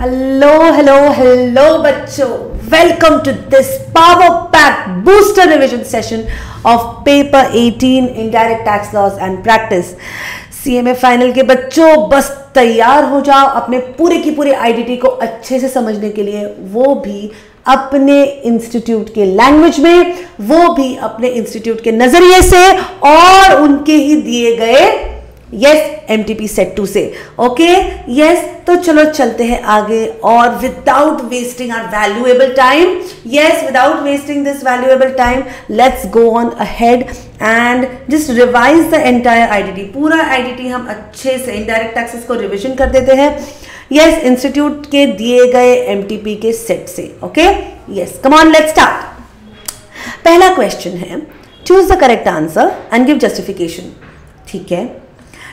Hello hello hello बच्चों. Welcome to this power pack booster revision session of paper 18 indirect tax laws and practice CMA final के बच्चों, बस तैयार हो जाओ अपने पूरे की पूरे आईडीटी को अच्छे से समझने के लिए. वो भी अपने इंस्टीट्यूट के लैंग्वेज में, वो भी अपने इंस्टीट्यूट के नज़रिए से और उनके ही दिए गए yes M T P set two से। ओके यस तो चलो चलते हैं आगे। और without wasting our valuable time yes without wasting this valuable time let's go on ahead and just revise the entire IDT पूरा आईडीटी हम अच्छे से इनडायरेक्ट टैक्सेस को रिविजन कर देते हैं। यस इंस्टीट्यूट के दिए गए एम टी पी के सेट से। Okay yes come on let's start पहला क्वेश्चन है choose the correct answer and give justification ठीक है?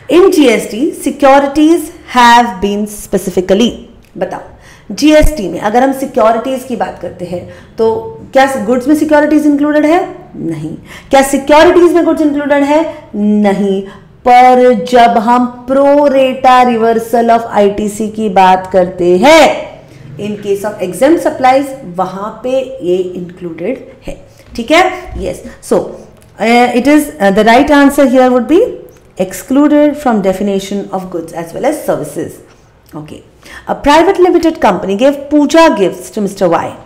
In GST securities have been specifically बताओ जीएसटी में अगर हम सिक्योरिटीज की बात करते हैं तो क्या गुड्स में सिक्योरिटीज इंक्लूडेड है? नहीं। क्या सिक्योरिटीज में गुड्स इंक्लूडेड है? नहीं। पर जब हम pro rata reversal of ITC की बात करते हैं in case of exempt supplies वहाँ पे ये इंक्लूडेड है। ठीक है? Yes so it is the right answer here would be excluded from definition of goods as well as services. Okay. A private limited company gave puja gifts to Mr. Y.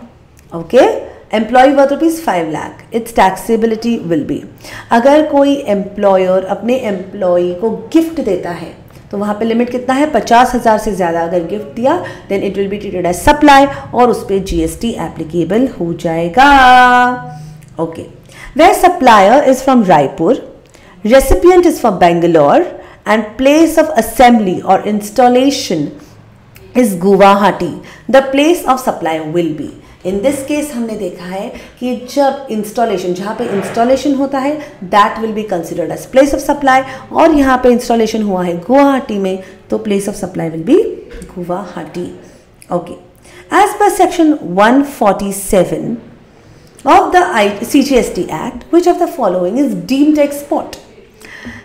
Okay. Employee worth rupees 5 lakh. Its taxability will be. अगर कोई employer अपने employee को gift देता है तो वहाँ पे limit कितना है पचास हज़ार से ज़्यादा अगर गिफ्ट दिया then it will be treated as supply और उस पर जीएसटी एप्लीकेबल हो जाएगा okay where supplier is from Raipur recipient is from Bangalore and place of assembly or installation is Guwahati. The place of supply will be. In this case हमने देखा है कि जब इंस्टॉलेशन जहाँ पे इंस्टॉलेशन होता है that will be considered as place of supply और यहाँ पे इंस्टॉलेशन हुआ है गुवाहाटी में तो place of supply will be Guwahati okay as per section 147 of the CGST Act, which of the following is deemed export?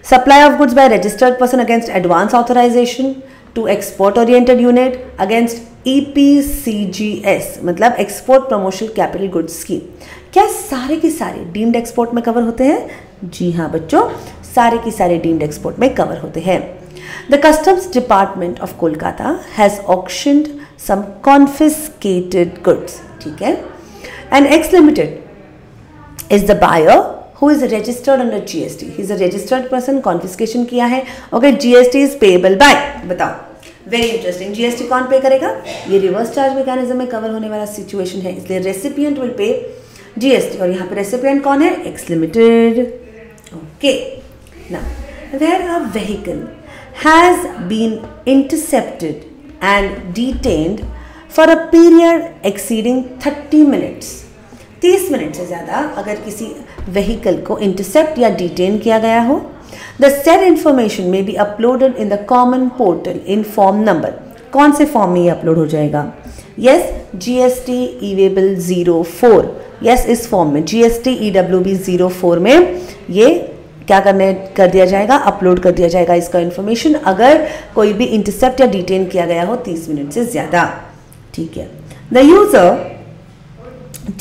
Supply of goods by registered person against advance authorization to export oriented unit against EPCGS मतलब export promotion capital goods scheme क्या सारे के सारे deemed export में cover होते हैं? जी हाँ बच्चों, सारे की सारे डीम्ड एक्सपोर्ट में कवर होते हैं। The customs department of Kolkata has auctioned some confiscated goods ठीक है? And X limited is the buyer who is registered under GST he is a registered person confiscation किया है okay GST is payable by बताओ। Very interesting GST कौन पे करेगा? ये reverse charge mechanism में कवर होने वाला सिचुएशन है, इसलिए रेसिपियंट विल पे जीएसटी और यहाँ पे रेसिपियंट कौन है? एक्स लिमिटेड ओके ना where a vehicle has been intercepted and detained for a period exceeding thirty minutes तीस मिनट से ज़्यादा अगर किसी व्हीकल को इंटरसेप्ट या डिटेन किया गया हो द सेट इंफॉर्मेशन में be uploaded in the common portal in form number कौन से फॉर्म में ये अपलोड हो जाएगा? Yes G S T E W B zero four yes इस फॉर्म में G S T E W B zero four में ये क्या करने कर दिया जाएगा? अपलोड कर दिया जाएगा इसका इन्फॉर्मेशन अगर कोई भी इंटरसेप्ट या डिटेन किया गया हो तीस मिनट से ज़्यादा। ठीक है। The user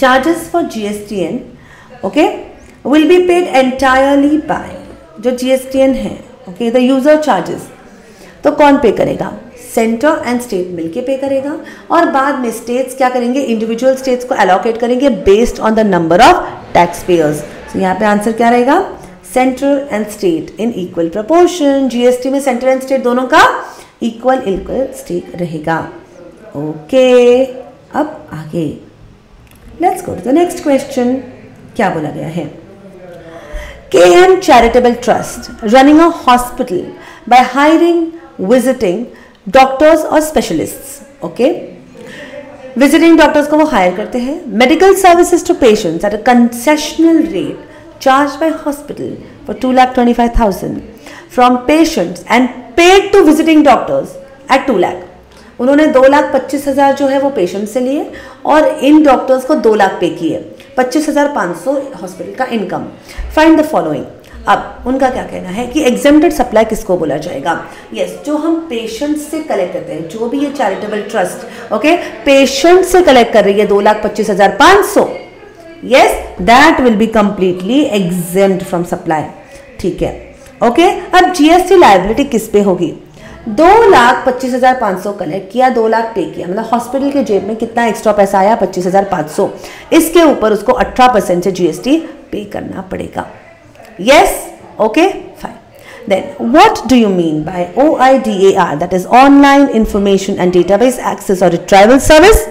charges for GSTN okay will be paid entirely by जो GSTN है okay the user charges. तो कौन पे करेगा? सेंटर एंड स्टेट मिलके पे करेगा। और बाद में स्टेट्स क्या करेंगे? इंडिविजुअल स्टेट्स को एलोकेट करेंगे based on the number of tax payers तो यहाँ पे आंसर क्या रहेगा? Central and state in equal proportion GST में सेंट्रल एंड स्टेट दोनों का इक्वल इक्वल स्टेक रहेगा। ओके okay, अब आगे। Let's go to the next question क्या बोला गया है? K M charitable trust running a hospital by hiring visiting doctors और स्पेशलिस्ट्स ओके विजिटिंग डॉक्टर्स को वो हायर करते हैं। Medical services to patients at a concessional rate charge by hospital for two lakh twenty five thousand from patients and paid to visiting doctors at two lakh उन्होंने दो लाख पच्चीस हज़ार जो है वो पेशेंट से लिए और इन डॉक्टर्स को दो लाख पे किए। पच्चीस हज़ार पाँच सौ हॉस्पिटल का इनकम फाइंड द फॉलोइंग अब उनका क्या कहना है कि एग्जेम्प्टेड सप्लाई किसको बोला जाएगा? यस yes, जो हम पेशेंट से कलेक्ट करते हैं जो भी ये चैरिटेबल ट्रस्ट ओके पेशेंट से कलेक्ट कर रही है दो लाख पच्चीस हज़ार पाँच सौ। Yes that will be completely exempt from supply ठीक है ओके okay? अब जीएसटी लाइबिलिटी किस पे होगी? दो लाख पच्चीस हज़ार पाँच सौ कलेक्ट किया, दो लाख पे किया। मतलब हॉस्पिटल के जेब में कितना एक्स्ट्रा पैसा आया? पच्चीस हज़ार पाँच सौ। इसके ऊपर उसको अठारह परसेंट से जीएसटी पे करना पड़ेगा। Yes okay fine then, what do you mean by OIDAR that is online information and database access or retrieval service?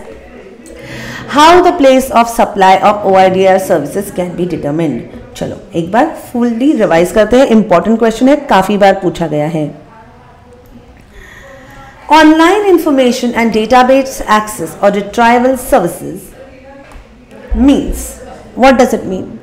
How the place of supply of OIDAR services can be determined? चलो, एक बार fully revise करते हैं। Important question है, काफ़ी बार पूछा गया है। Online information and database access or retrieval services means, what does it mean?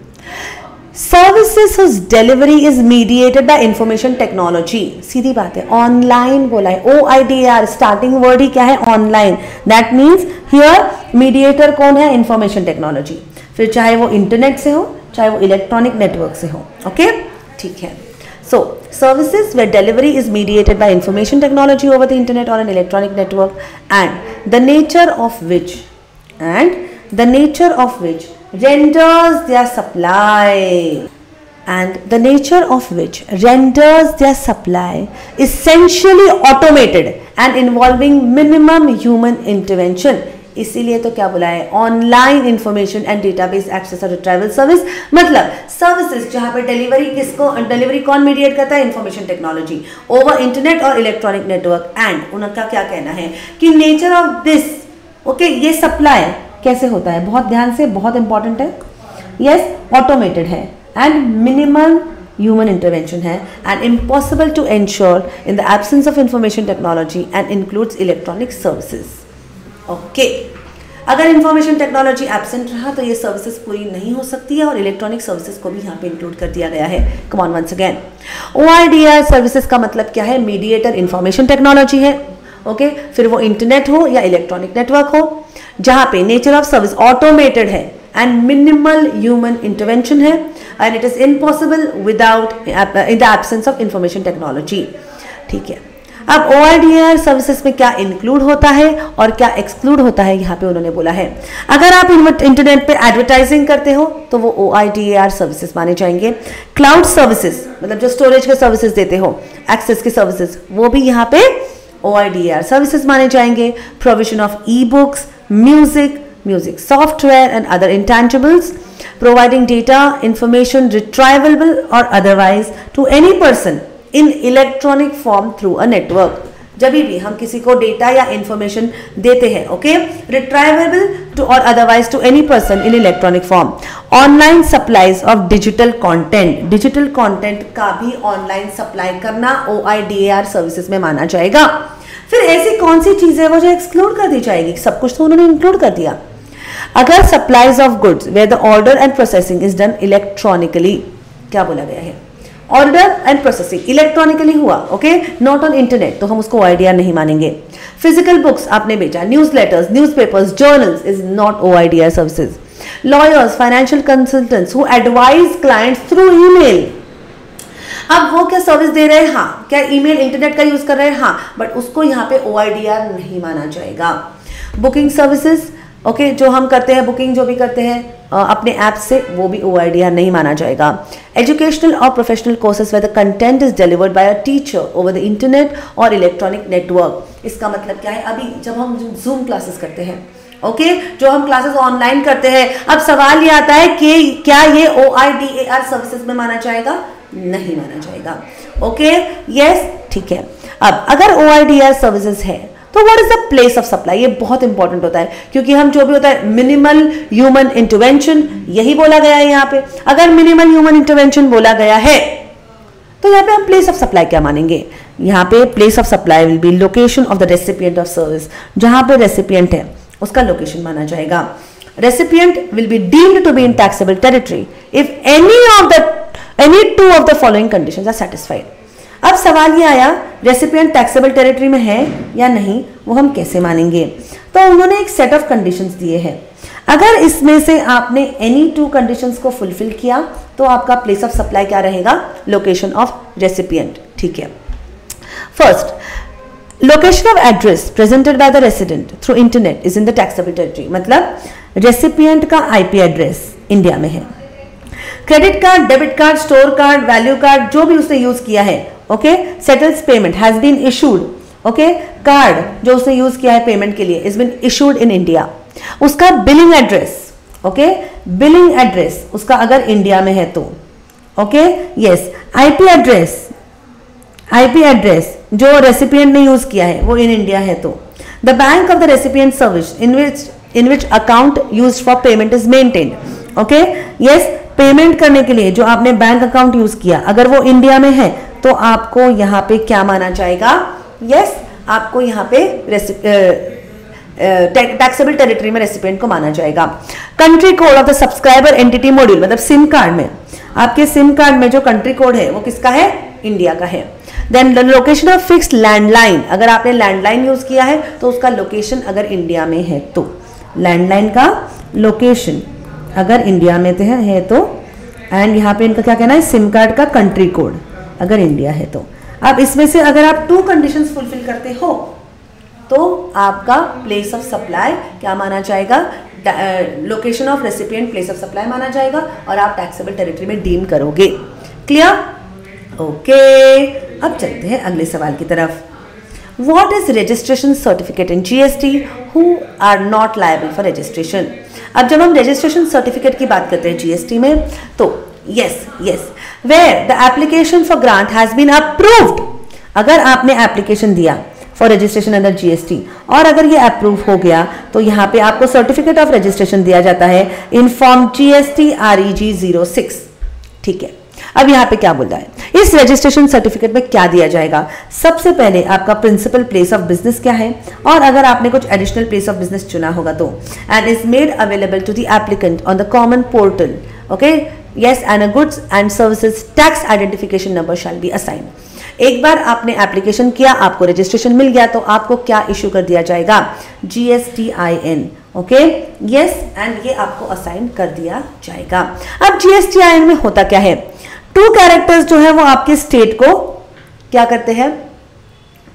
Services whose delivery is mediated by information technology. सीधी बात है ऑनलाइन बोला है O I D R starting word ही क्या है online that means here mediator कौन है information technology फिर चाहे वो इंटरनेट से हो चाहे वो इलेक्ट्रॉनिक नेटवर्क से हो ओके okay? ठीक है So, services where delivery is mediated by information technology over the internet or an electronic network and the nature of which and the nature of which renders their supply. And the nature of which renders their supply essentially automated and involving minimum human intervention इसीलिए तो क्या बुलाया है online information and database access और travel service मतलब services जहाँ पे delivery किसको डिलीवरी कौन मीडिएट करता है? इंफॉर्मेशन टेक्नोलॉजी ओवर इंटरनेट और इलेक्ट्रॉनिक नेटवर्क एंड उनका क्या कहना है? कि नेचर ऑफ़ दिस ओके ये सप्लाई कैसे होता है? बहुत ध्यान से, बहुत इंपॉर्टेंट है। यस ऑटोमेटेड है। एंड मिनिमम human intervention है। And impossible to ensure in the absence of information technology and includes electronic services. Okay अगर इंफॉर्मेशन टेक्नोलॉजी एबसेंट रहा तो ये सर्विसेज़ पूरी नहीं हो सकती है और इलेक्ट्रॉनिक सर्विसेज़ को भी यहाँ पे इंक्लूड कर दिया गया है। Come on once again O services का मतलब क्या है? मीडिएटर इंफॉर्मेशन टेक्नोलॉजी है। Okay okay? फिर वो इंटरनेट हो या इलेक्ट्रॉनिक नेटवर्क हो, जहाँ पे नेचर ऑफ़ सर्विस ऑटोमेटेड है एंड मिनिमल ह्यूमन इंटरवेंशन है and it is impossible without in the absence of information technology ठीक है। अब ओ आर सर्विसेज़ में क्या इंक्लूड होता है और क्या एक्सक्लूड होता है, यहाँ पे उन्होंने बोला है। अगर आप इंटरनेट पे एडवर्टाइजिंग करते हो तो वो ओ सर्विसेज़ माने जाएँगे। क्लाउड सर्विसेज़ मतलब जो स्टोरेज के सर्विसेज़ देते हो एक्सेस के सर्विसेज़ वो भी यहाँ पे ओ सर्विसेज़ माने जाएँगे। Provision of e books music music software and other intangibles providing data information retrievable और otherwise to any person in electronic form through a network जब भी हम किसी को डेटा या इंफॉर्मेशन देते हैं ओके रिट्राइवेबल टू और otherwise to any person in electronic form online supplies of digital content digital content का भी ऑनलाइन सप्लाई करना O I D R services में माना जाएगा। फिर ऐसी कौन सी चीज़ें वो जो एक्सक्लूड कर दी जाएगी? सब कुछ तो उन्होंने इंक्लूड कर दिया। अगर supplies of goods where the order and processing is done electronically क्या बोला गया है? ऑर्डर एंड प्रोसेसिंग इलेक्ट्रॉनिकली हुआ ओके नॉट ऑन इंटरनेट तो हम उसको आइडिया नहीं मानेंगे। फ़िज़िकल बुक्स आपने भेजा newsletters newspapers journals is not O I D A R services lawyers financial consultants who advise clients through email अब वो क्या सर्विस दे रहे हैं? हाँ क्या ईमेल इंटरनेट का यूज़ कर रहे हैं? हाँ बट उसको यहाँ पे ओ नहीं माना जाएगा। बुकिंग सर्विसेज़ ओके जो हम करते हैं बुकिंग जो भी करते हैं अपने ऐप से वो भी ओ नहीं माना जाएगा। एजुकेशनल और professional courses where the content is delivered by a teacher over the internet और इलेक्ट्रॉनिक नेटवर्क इसका मतलब क्या है? अभी जब हम जूम क्लासेस करते हैं ओके okay? जो हम क्लासेस ऑनलाइन करते हैं, अब सवाल ये आता है कि क्या ये O I D A R services में माना जाएगा? नहीं माना जाएगा। ओके यस ठीक है। अब अगर O I D R services है तो what is the place of supply ये बहुत इंपॉर्टेंट होता है, क्योंकि हम जो भी होता है मिनिमल ह्यूमन इंटरवेंशन यही बोला गया है यहाँ पे। अगर मिनिमल ह्यूमन इंटरवेंशन बोला गया है तो यहाँ पे हम प्लेस ऑफ़ सप्लाई क्या मानेंगे? यहाँ पे place of supply will be location of the recipient of service जहाँ पे रेसिपियंट है, उसका लोकेशन माना जाएगा। Recipient will be deemed to be in taxable territory if any of the any two of the following condition are satisfied अब सवाल ये आया रेसिपियंट टैक्सेबल टेरिटरी में है या नहीं, वो हम कैसे मानेंगे? तो उन्होंने एक सेट ऑफ़ कंडीशंस दिए हैं। अगर इसमें से आपने एनी टू कंडीशंस को फुलफिल किया तो आपका प्लेस ऑफ़ सप्लाई क्या रहेगा? लोकेशन ऑफ़ रेसिपियंट ठीक है। First location of address presented by the resident through internet is in the taxable territory मतलब रेसिपियंट का आईपी एड्रेस इंडिया में है। Credit card debit card store card value card जो भी उसने यूज़ किया है okay settles payment has been issued okay card जो उसने यूज़ किया है पेमेंट के लिए is been issued in India उसका billing address okay billing address उसका अगर इंडिया में है तो okay yes IP address IP address जो रेसिपियंट ने यूज़ किया है, वो इन इंडिया है तो. The bank of the recipient service in which in which account use for payment is maintained okay yes payment करने के लिए जो आपने बैंक अकाउंट यूज़ किया, अगर वो इंडिया में है तो आपको यहाँ पे क्या माना जाएगा? यस yes, आपको यहाँ पे टैक्सेबल टेरिटरी में रेसिपेंट को माना जाएगा। Country code of the subscriber entity module मतलब सिम कार्ड में। आपके सिम कार्ड में जो कंट्री कोड है वो किसका है? इंडिया का है। Then location of fix landline अगर आपने लैंडलाइन यूज़ किया है तो उसका लोकेशन अगर इंडिया में है तो। लैंडलाइन का लोकेशन अगर इंडिया में है तो। एंड यहाँ पे इनका क्या कहना है? सिम कार्ड का कंट्री कोड अगर इंडिया है तो। अब इसमें से अगर आप टू कंडीशंस फुलफिल करते हो तो आपका प्लेस ऑफ़ सप्लाई क्या माना जाएगा? Location of recipient place of supply माना जाएगा और आप टैक्सेबल टेरिटरी में डीम करोगे। क्लियर ओके अब चलते हैं अगले सवाल की तरफ़। What is registration certificate in GST who are not liable for registration अब जब हम रजिस्ट्रेशन सर्टिफिकेट की बात करते हैं जीएसटी में तो yes yes where the application for grant has been approved अगर आपने एप्लीकेशन दिया फॉर रजिस्ट्रेशन अंडर जीएसटी और अगर ये अप्रूव हो गया तो यहाँ पे आपको सर्टिफिकेट ऑफ़ रजिस्ट्रेशन दिया जाता है in form GST R E G zero six ठीक है? अब यहाँ पे क्या बोल रहा है? इस रजिस्ट्रेशन सर्टिफिकेट में क्या दिया जाएगा? सबसे पहले आपका प्रिंसिपल प्लेस ऑफ़ बिज़नेस क्या है? और अगर आपने कुछ एडिशनल प्लेस ऑफ़ बिज़नेस चुना होगा तो and is made available to the applicant on the common portal okay yes, and a goods and services tax identification number shall be assigned. एक बार आपने एप्लीकेशन किया, आपको रजिस्ट्रेशन मिल गया तो आपको क्या इश्यू कर दिया जाएगा? G S T I N okay yes and ये आपको असाइन कर दिया जाएगा। अब G S T I N में होता क्या है? टू कैरेक्टर्स जो है वो आपके स्टेट को क्या करते हैं?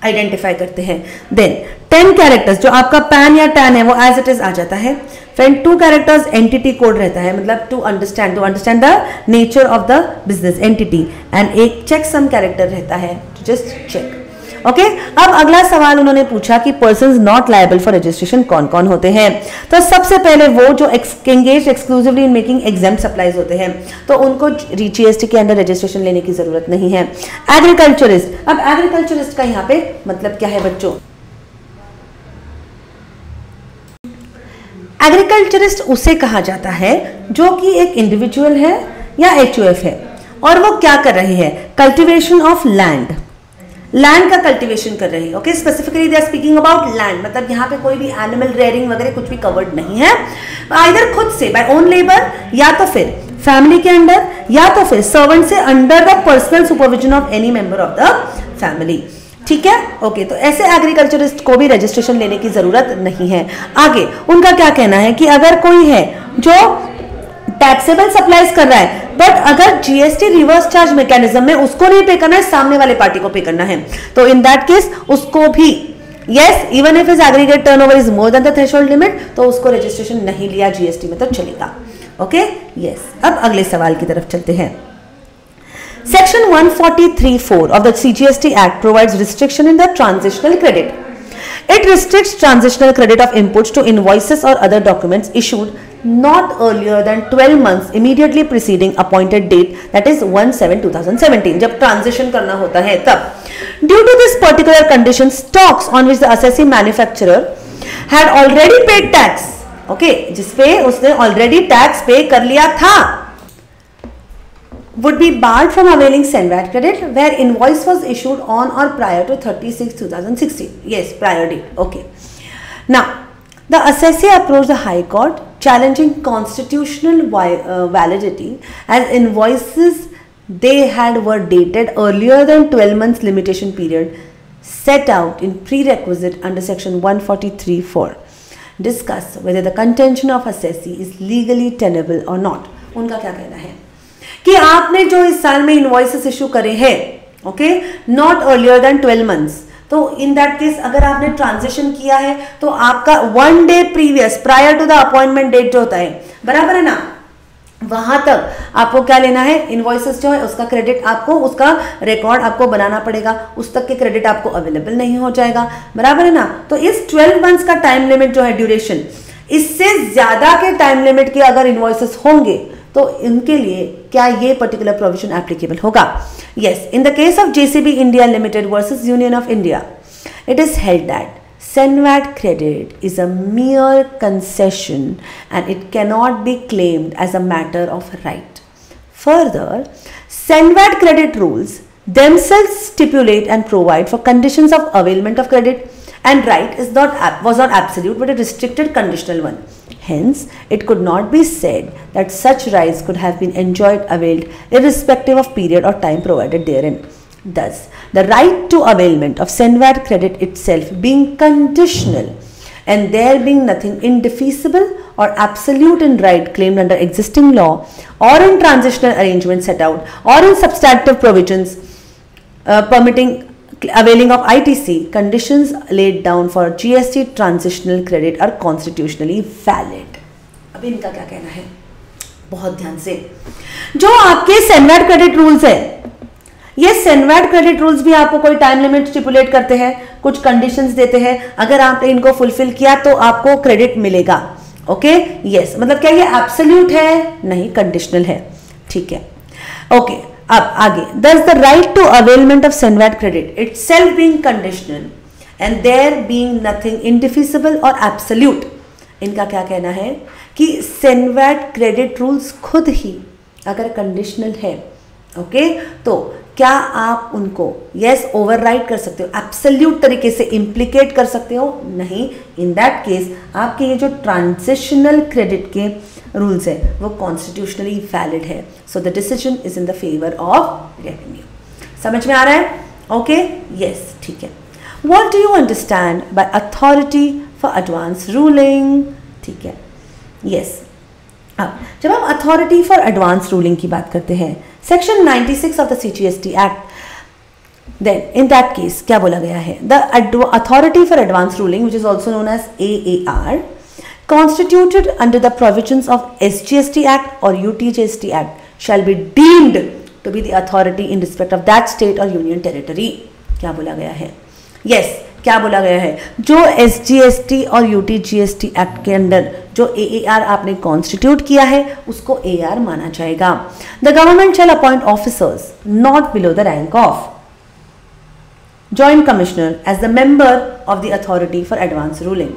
आइडेंटिफाई करते हैं। देन टेन कैरेक्टर्स जो आपका पैन या टैन है, वो एज इट इज़ आ जाता है। Friend two characters entity code रहता है। मतलब to understand to understand the nature of the business entity and एक चेक सम कैरेक्टर रहता है। जस्ट चेक ओके अब अगला सवाल उन्होंने पूछा कि person not liable for registration कौन कौन होते हैं? तो सबसे पहले वो जो engage exclusively in making exempt supplies होते हैं तो उनको जीएसटी के अंदर रजिस्ट्रेशन लेने की ज़रूरत नहीं है। एग्रीकल्चरिस्ट अब एग्रीकल्चरिस्ट का यहाँ पे मतलब क्या है बच्चों? एग्रीकल्चरिस्ट उसे कहा जाता है जो कि एक इंडिविजुअल है या एच है, और वो क्या कर रहे हैं? कल्टिवेशन ऑफ़ लैंड लैंड का कल्टीवेशन कर रहे हैं। Okay specifically they are speaking about land मतलब यहाँ पे कोई भी एनिमल रेयरिंग वगैरह कुछ भी कवर्ड नहीं है। इधर खुद से बाय ओन लेबर या तो फिर फैमिली के अंडर या तो फिर सर्वेंट से under the personal supervision of any member of the family ठीक है? ओके तो ऐसे एग्रीकल्चरिस्ट को भी रजिस्ट्रेशन लेने की ज़रूरत नहीं है। आगे, उनका क्या कहना है कि अगर कोई है जो टैक्सेबल सप्लाईज कर रहा है बट अगर जीएसटी रिवर्स चार्ज मैकेनिज्म में उसको नहीं पे करना है, सामने वाले पार्टी को पे करना है तो इन दैट केस उसको भी yes even if is aggregate turnover is more than the threshold limit तो उसको रजिस्ट्रेशन नहीं लिया जीएसटी में तो चलेगा ओके okay? Yes yes. अब अगले सवाल की तरफ़ चलते हैं Section 143.4 of the CGST act provides restriction in the transitional credit. It restricts transitional credit of inputs to invoices or other documents issued not earlier than 12 months immediately preceding appointed date that is 1-7-2017 जब transition करना होता है तब due to this particular condition stocks on which the assessee manufacturer had already paid tax okay जिसपे उसने already tax pay कर लिया था would be barred from availing SENVAT credit where invoice was issued on or prior to 36 2016 yes prior date okay now the assessee approached the high court challenging constitutional uh, validity as invoices they had were dated earlier than 12 months limitation period set out in prerequisite under section 143.4 discuss whether the contention of assessee is legally tenable or not उनका क्या कहना है कि आपने जो इस साल में इन्वॉइसेस इशू करे हैं okay not earlier than twelve months तो इन दैट केस अगर आपने ट्रांजेक्शन किया है तो आपका one day previous prior to the appointment date जो होता है, बराबर है ना? वहाँ तक आपको क्या लेना है? इनवॉइसेस जो है, उसका क्रेडिट आपको, उसका रिकॉर्ड आपको बनाना पड़ेगा। उस तक के क्रेडिट आपको अवेलेबल नहीं हो जाएगा, बराबर है ना? तो इस 12 मंथ्स का टाइम लिमिट जो है ड्यूरेशन इससे ज़्यादा के टाइम लिमिट के अगर इनवॉइसेस होंगे तो इनके लिए क्या ये पर्टिकुलर प्रोविजन एप्लीकेबल होगा yes in the case of JCB India limited versus Union of India it is held that Senvat credit is a mere concession and it cannot be claimed as a matter of right. Further, Senvat credit rules themselves stipulate and provide for conditions of availment of credit and right is not was not absolute but a restricted conditional one. Hence, it could not be said that such rights could have been enjoyed, availed, irrespective of period or time provided therein. Thus, the right to availment of Senvat credit itself being conditional and there being nothing indefeasible or absolute in right claimed under existing law or in transitional arrangements set out or in substantive provisions uh, permitting availing of ITC, conditions laid down for GST transitional credit are constitutionally valid. अभी इनका क्या कहना है बहुत ध्यान से जो आपके सेनवेट क्रेडिट रूल्स है ये सेनवेट क्रेडिट रूल्स भी आपको कोई टाइम लिमिट स्टिपुलेट करते हैं कुछ कंडीशंस देते हैं अगर आपने इनको फुलफिल किया तो आपको क्रेडिट मिलेगा ओके okay? Yes yes. मतलब क्या ये एब्सोल्यूट है नहीं कंडीशनल है ठीक है ओके okay. अब आगे this the right to availment of CENVAT credit itself being conditional and there being nothing indefeasible और एब्सल्यूट इनका क्या कहना है? कि सेनवेट क्रेडिट रूल्स खुद ही अगर कंडीशनल है ओके okay, तो क्या आप उनको यस ओवरराइड कर सकते हो? एब्सल्यूट तरीके से इम्प्लीकेट कर सकते हो? नहीं. इन दैट केस आपके ये जो ट्रांजिशनल क्रेडिट के रूल्स है, वो कॉन्स्टिट्यूशनली वैलिड है. So the decision is in the favour of revenue समझ में आ रहा है? ओके यस ठीक है. What do you understand by authority for advance ruling ठीक है. Yes yes. अब, जब हम अथॉरिटी फॉर एडवांस रूलिंग की बात करते हैं section 96 of the C G S T act then in that case क्या बोला गया है the authority for advance ruling which is also known as A A R constituted under the provision of S G S T act और U T G S T act shall be deemed to be the in respect of that state और union territory क्या बोला गया है yes yes. क्या बोला गया है? जो एस जी एस टी और U T G S T act के अंडर जो ए ए आर आपने कॉन्स्टिट्यूट किया है, उसको ए आर माना जाएगा। The government shall appoint officers not below the rank of joint commissioner as the member of the authority for advance ruling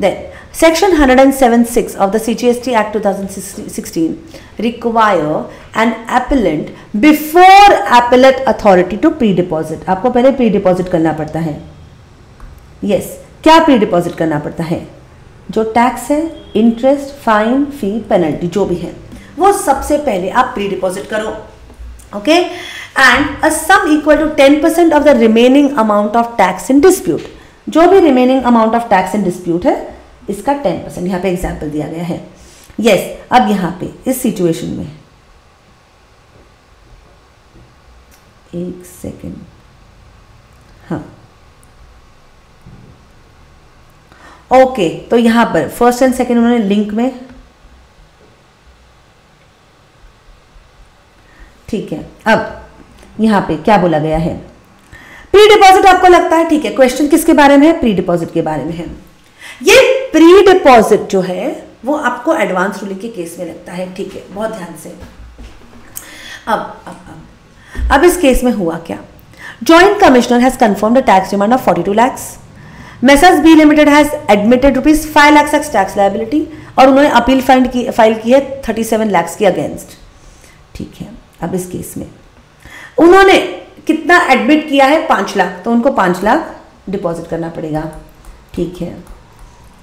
then section hundred and seven six of the C G S T act two thousand require an appellant before appellate authority to pre deposit आपको पहले pre deposit करना पड़ता है। Yes, क्या pre-deposit करना पड़ता है? जो टैक्स है इंटरेस्ट फाइन फ़ी पेनल्टी जो भी है वो सबसे पहले आप प्री डिपॉजिट करो okay and a sum equal to ten percent of the remaining amount of tax in dispute जो भी remaining amount of tax in dispute है इसका टेन परसेंट यहाँ पे एग्ज़ाम्पल दिया गया है। यस yes, अब यहाँ पे इस सिचुएशन में। एक सेकेंड ओके तो यहाँ पर फ़र्स्ट एंड सेकेंड उन्होंने लिंक में ठीक है, अब यहाँ पे क्या बोला गया है? प्री डिपॉजिट आपको लगता है, ठीक है क्वेश्चन किसके बारे में है? प्री डिपॉजिट के बारे में है। ये प्री डिपॉजिट जो है, वो आपको एडवांस रूलिंग के केस में लगता है, ठीक है, बहुत ध्यान से। अब अब अब अब इस केस में हुआ क्या? Joint commissioner has confirmed the tax demand of 42 lakhs messrs B limited has admitted rupees five lakhs ex tax liability और उन्होंने अपील फाइंड की फ़ाइल की है 37 लैक्स के अगेंस्ट ठीक है, अब इस केस में। उन्होंने कितना एडमिट किया है? पाँच लाख। तो उनको पाँच लाख डिपॉजिट करना पड़ेगा। ठीक है।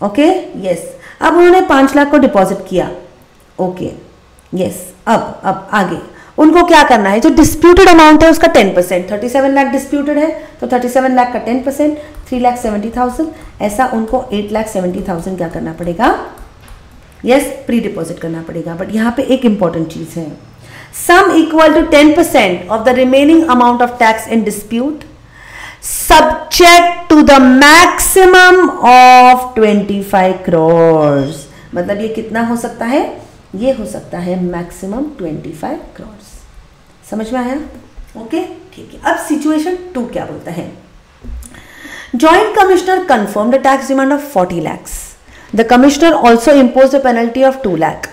ओके यस अब उन्होंने पाँच लाख को डिपॉजिट किया। ओके यस अब अब, आगे। उनको क्या करना है? जो डिस्प्यूटेड अमाउंट है, उसका ten percent thirty seven lakh disputed है तो थर्टी सेवन लाख का ten percent three lakh seventy thousand ऐसा उनको एट लाख सेवेंटी थाउज़ेंड क्या करना पड़ेगा? यस प्री डिपॉजिट करना पड़ेगा। बट यहाँ पे एक इंपॉर्टेंट चीज़ है। Sum equal to 10% of the remaining amount of tax in dispute, subject to the maximum of 25 crores मतलब ये कितना हो सकता है? ये हो सकता है मैक्सिमम 25 crores. समझ में आया? ओके ठीक है. अब सिचुएशन टू क्या बोलता है? Joint commissioner confirm the tax demand of 40 lakhs. The commissioner also imposed a penalty of 2 lakh.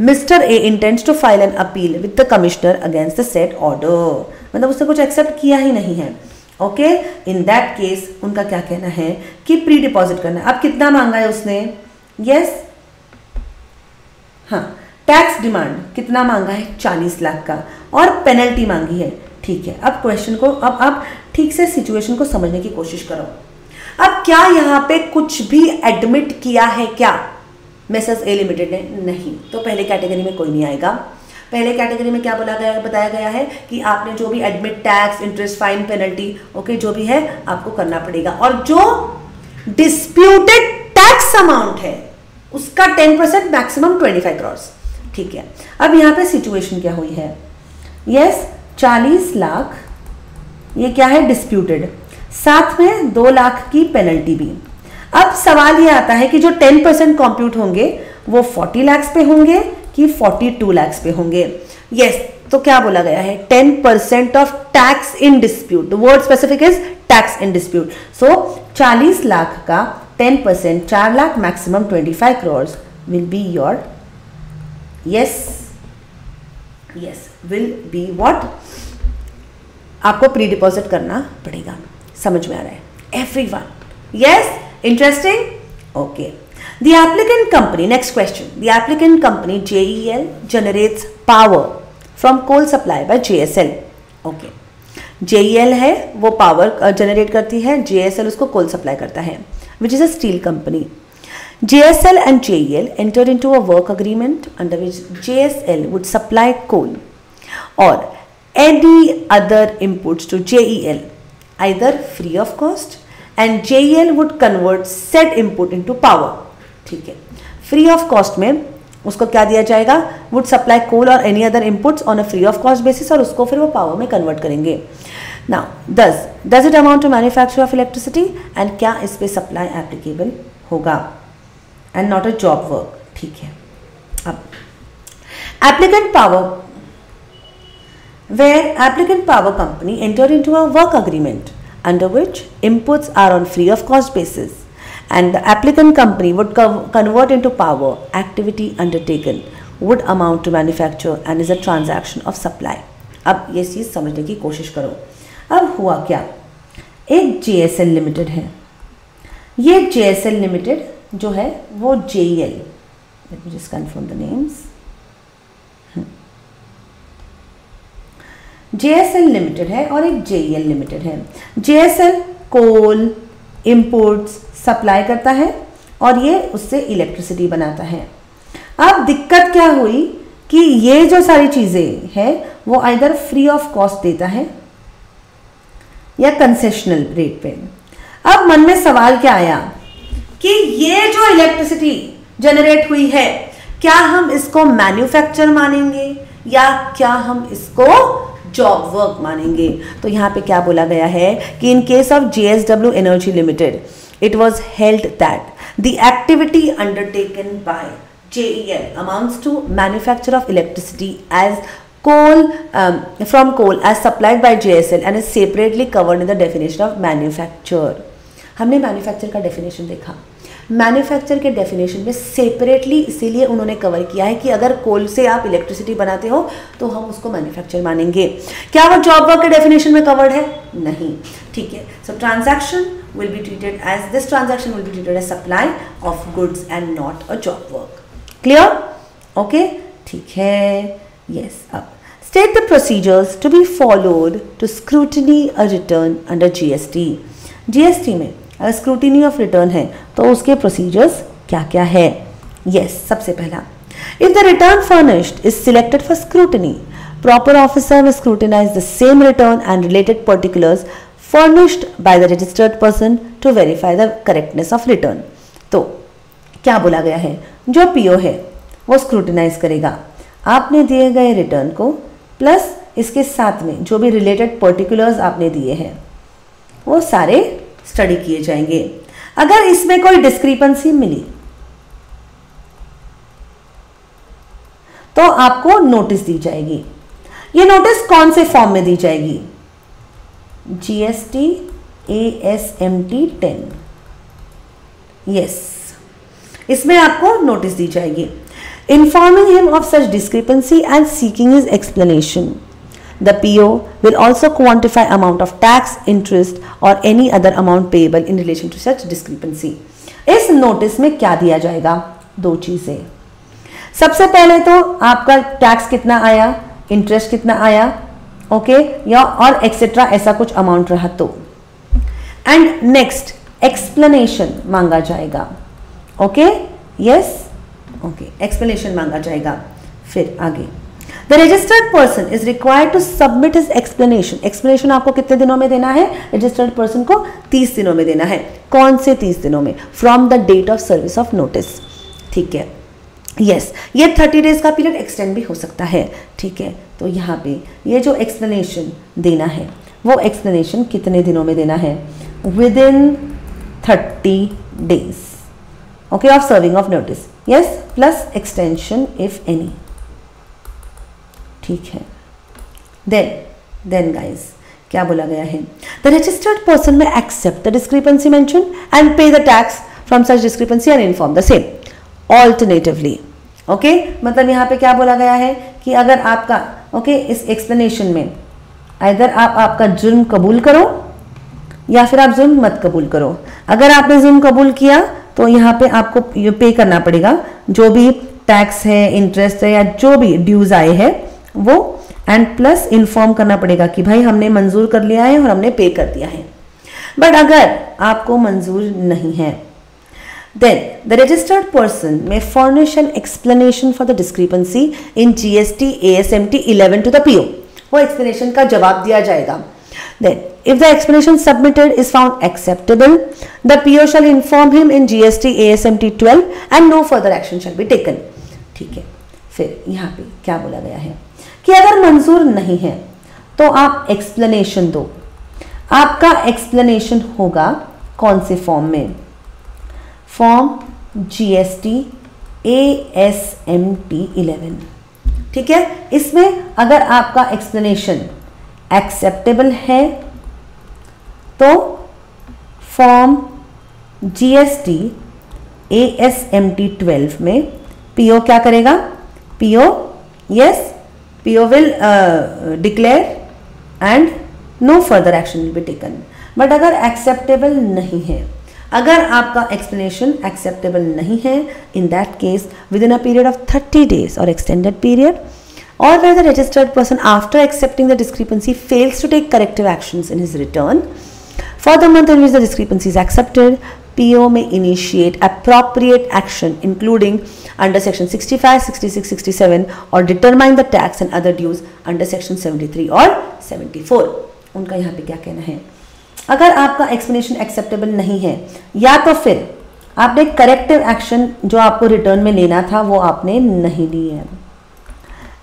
Mr. A intends to file an appeal with the commissioner against the said order. मतलब उसने कुछ accept किया ही नहीं है. Okay in that case उनका क्या कहना है? कि प्री डिपॉजिट करना है. अब कितना मांगा है उसने? Yes yes? हाँ. टैक्स डिमांड कितना मांगा है? चालीस लाख का। और पेनल्टी मांगी है। ठीक है। अब क्वेश्चन को, अब आप ठीक से सिचुएशन को समझने की कोशिश करो। अब क्या यहाँ पे कुछ भी एडमिट किया है क्या? मेसर्स ए लिमिटेड ने नहीं। तो पहले कैटेगरी में कोई नहीं आएगा। पहले कैटेगरी में क्या बोला गया, बताया गया है कि आपने जो भी admit tax interest fine penalty okay जो भी है, आपको करना पड़ेगा। और जो डिस्प्यूटेड टैक्स अमाउंट है, उसका ten percent maximum twenty five crores ठीक है। अब यहाँ पे सिचुएशन क्या हुई है? यस चालीस लाख ये क्या है? डिस्प्यूटेड साथ में दो लाख की पेनल्टी भी। अब सवाल ये आता है कि जो 10 परसेंट कॉम्प्यूट होंगे वो 40 लैक्स पे होंगे कि 42 लैक्स पे होंगे? यस yes, तो क्या बोला गया है? 10 percent of tax in dispute word specific is tax in dispute so 40 lakh का 10 परसेंट चार lakh maximum 25 crore will be your yes yes will be what आपको प्री डिपॉजिट करना पड़ेगा समझ में आ रहा है every one yes Interesting? Okay. The applicant company, next question. The applicant company JEL generates power from coal supply by JSL. Okay. JEL है वो पावर जनरेट करती है JSL उसको कोल सप्लाई करता है which is a steel company JSL and JEL entered into a work agreement under which JSL would supply coal or any other inputs to JEL either free of cost and J would convert set input into power ठीक है? Free of cost में उसको क्या दिया जाएगा? Would supply coal और any other inputs on a free of cost basis और उसको फिर वो पावर में कन्वर्ट करेंगे। Now this does it amount to manufacture of electricity and क्या इस पर सप्लाई एप्लीकेबल होगा? And not a job work ठीक है। अब applicant power where applicant power company enter into a work agreement under which inputs are on free of cost basis and applicant company would convert into power activity undertaken would amount to manufacture and is a transaction of supply अब, ये चीज़ समझने की कोशिश करो। अब हुआ क्या? एक जे एस एल लिमिटेड है। ये जे एस एल लिमिटेड जो है वो J L just confirm the names JSL limited है और एक जेईएल लिमिटेड है. जेएसएल कोल इंपोर्ट्स सप्लाई करता है और ये उससे इलेक्ट्रिसिटी बनाता है. अब दिक्कत क्या हुई कि ये जो सारी चीज़ें हैं, वो इधर फ्री ऑफ़ कॉस्ट देता है या कंसेशनल रेट पे. अब मन में सवाल क्या आया? कि ये जो इलेक्ट्रिसिटी जनरेट हुई है क्या हम इसको मैन्युफैक्चर मानेंगे या क्या हम इसको जॉब वर्क मानेंगे तो यहाँ पे क्या बोला गया है कि in case of JSW energy limited it was held that the activity undertaken by amounts to manufacture of electricity as coal um, from coal as supplied by JSL and is separately covered in the definition of manufacture. हमने manufacture का definition देखा manufacture के definition में separately इसीलिए उन्होंने cover किया है कि अगर कोल से आप इलेक्ट्रिसिटी बनाते हो तो हम उसको मैन्युफैक्चर मानेंगे। क्या वो जॉब वर्क के डेफिनेशन में कवर्ड है? नहीं। ठीक है। So transaction will be treated as this transaction will be treated as supply of goods and not a job work clear okay ठीक है। यस अब। State the procedures to be followed to scrutiny a return under GST. GST में scrutiny of return है तो उसके procedures क्या क्या है? यस yes, सबसे पहला। If the return furnished is selected for scrutiny proper officer may scrutinize the same return and related particulars furnished by the registered person to verify the correctness of return तो क्या बोला गया है? जो PO है वो स्क्रूटिनाइज करेगा। आपने दिए गए रिटर्न को प्लस इसके साथ में जो भी रिलेटेड पर्टिकुलर्स आपने दिए हैं वो सारे स्टडी किए जाएँगे। अगर इसमें कोई डिस्क्रिपेंसी मिली तो आपको नोटिस दी जाएगी। ये नोटिस कौन से फॉर्म में दी जाएगी? GST A S M T ten yes इसमें आपको नोटिस दी जाएगी। Informing him of such discrepancy and seeking his explanation The PO will also quantify amount of tax, interest or any other amount payable in relation to such discrepancy. इस notice में क्या दिया जाएगा? दो चीज़ें। सबसे पहले तो आपका टैक्स कितना आया? इंटरेस्ट कितना आया? Okay okay? या और एक्सेट्रा ऐसा कुछ अमाउंट रहा तो। एंड नेक्स्ट एक्सप्लेनेशन मांगा जाएगा। ओके यस ओके एक्सप्लेनेशन मांगा जाएगा। फिर आगे। The registered person is required to submit his explanation explanation आपको कितने दिनों में देना है? रजिस्टर्ड पर्सन को तीस दिनों में देना है। कौन से तीस दिनों में? From the date of service of notice ठीक है? यस yes, ये थर्टी डेज़ का पीरियड एक्सटेंड भी हो सकता है। ठीक है? तो यहाँ पे ये जो एक्सप्लेनेशन देना है वो एक्सप्लेनेशन कितने दिनों में देना है? Within thirty days okay of serving of notice yes plus extension if any ठीक है। देन देन गाइस क्या बोला गया है? The registered person may accept the discrepancy mention and pay the tax from such discrepancy and inform the same alternatively okay मतलब यहाँ पे क्या बोला गया है कि अगर आपका ओके okay, इस एक्सप्लेनेशन में इधर आप आपका जुर्म कबूल करो या फिर आप जुर्म मत कबूल करो। अगर आपने जुर्म कबूल किया तो यहाँ पे आपको पे करना पड़ेगा। जो भी टैक्स है इंटरेस्ट है या जो भी ड्यूज आए हैं वो एंड प्लस इन्फॉर्म करना पड़ेगा कि भाई हमने मंजूर कर लिया है और हमने पे कर दिया है। बट अगर आपको मंजूर नहीं है then the registered person may furnish an explanation for the discrepancy in GST ASMT eleven to the PO वो एक्सप्लेनेशन का जवाब दिया जाएगा। Then if the explanation submitted is found acceptable the PO shall inform him in GST ASMT twelve and no further action shall be taken ठीक है, फिर यहाँ पे क्या बोला गया है? कि अगर मंजूर नहीं है तो आप एक्सप्लेनेशन दो। आपका एक्सप्लेनेशन होगा कौन से फॉर्म में? Form GST A S M T eleven ठीक है? इसमें अगर आपका एक्सप्लेनेशन एक्सेप्टेबल है तो form GST A S M T twelve में पीओ क्या करेगा? PO yes PO will uh, declare and no further action will be taken. But अगर एक्सेप्टेबल नहीं है अगर आपका एक्सप्लेनेशन एक्सेप्टेबल नहीं है in that case within a period of 30 days और extended period or where the registered person after accepting the discrepancy fails to take corrective actions in his return for the month in which the discrepancy is accepted PO may initiate appropriate action including under section 65, 66, 67 or determine the tax and other dues under section 73 or 74. उनका यहाँ पे क्या कहना है अगर आपका explanation acceptable नहीं है या तो फिर आपने करेक्टिव एक्शन जो आपको रिटर्न में लेना था वो आपने नहीं ली है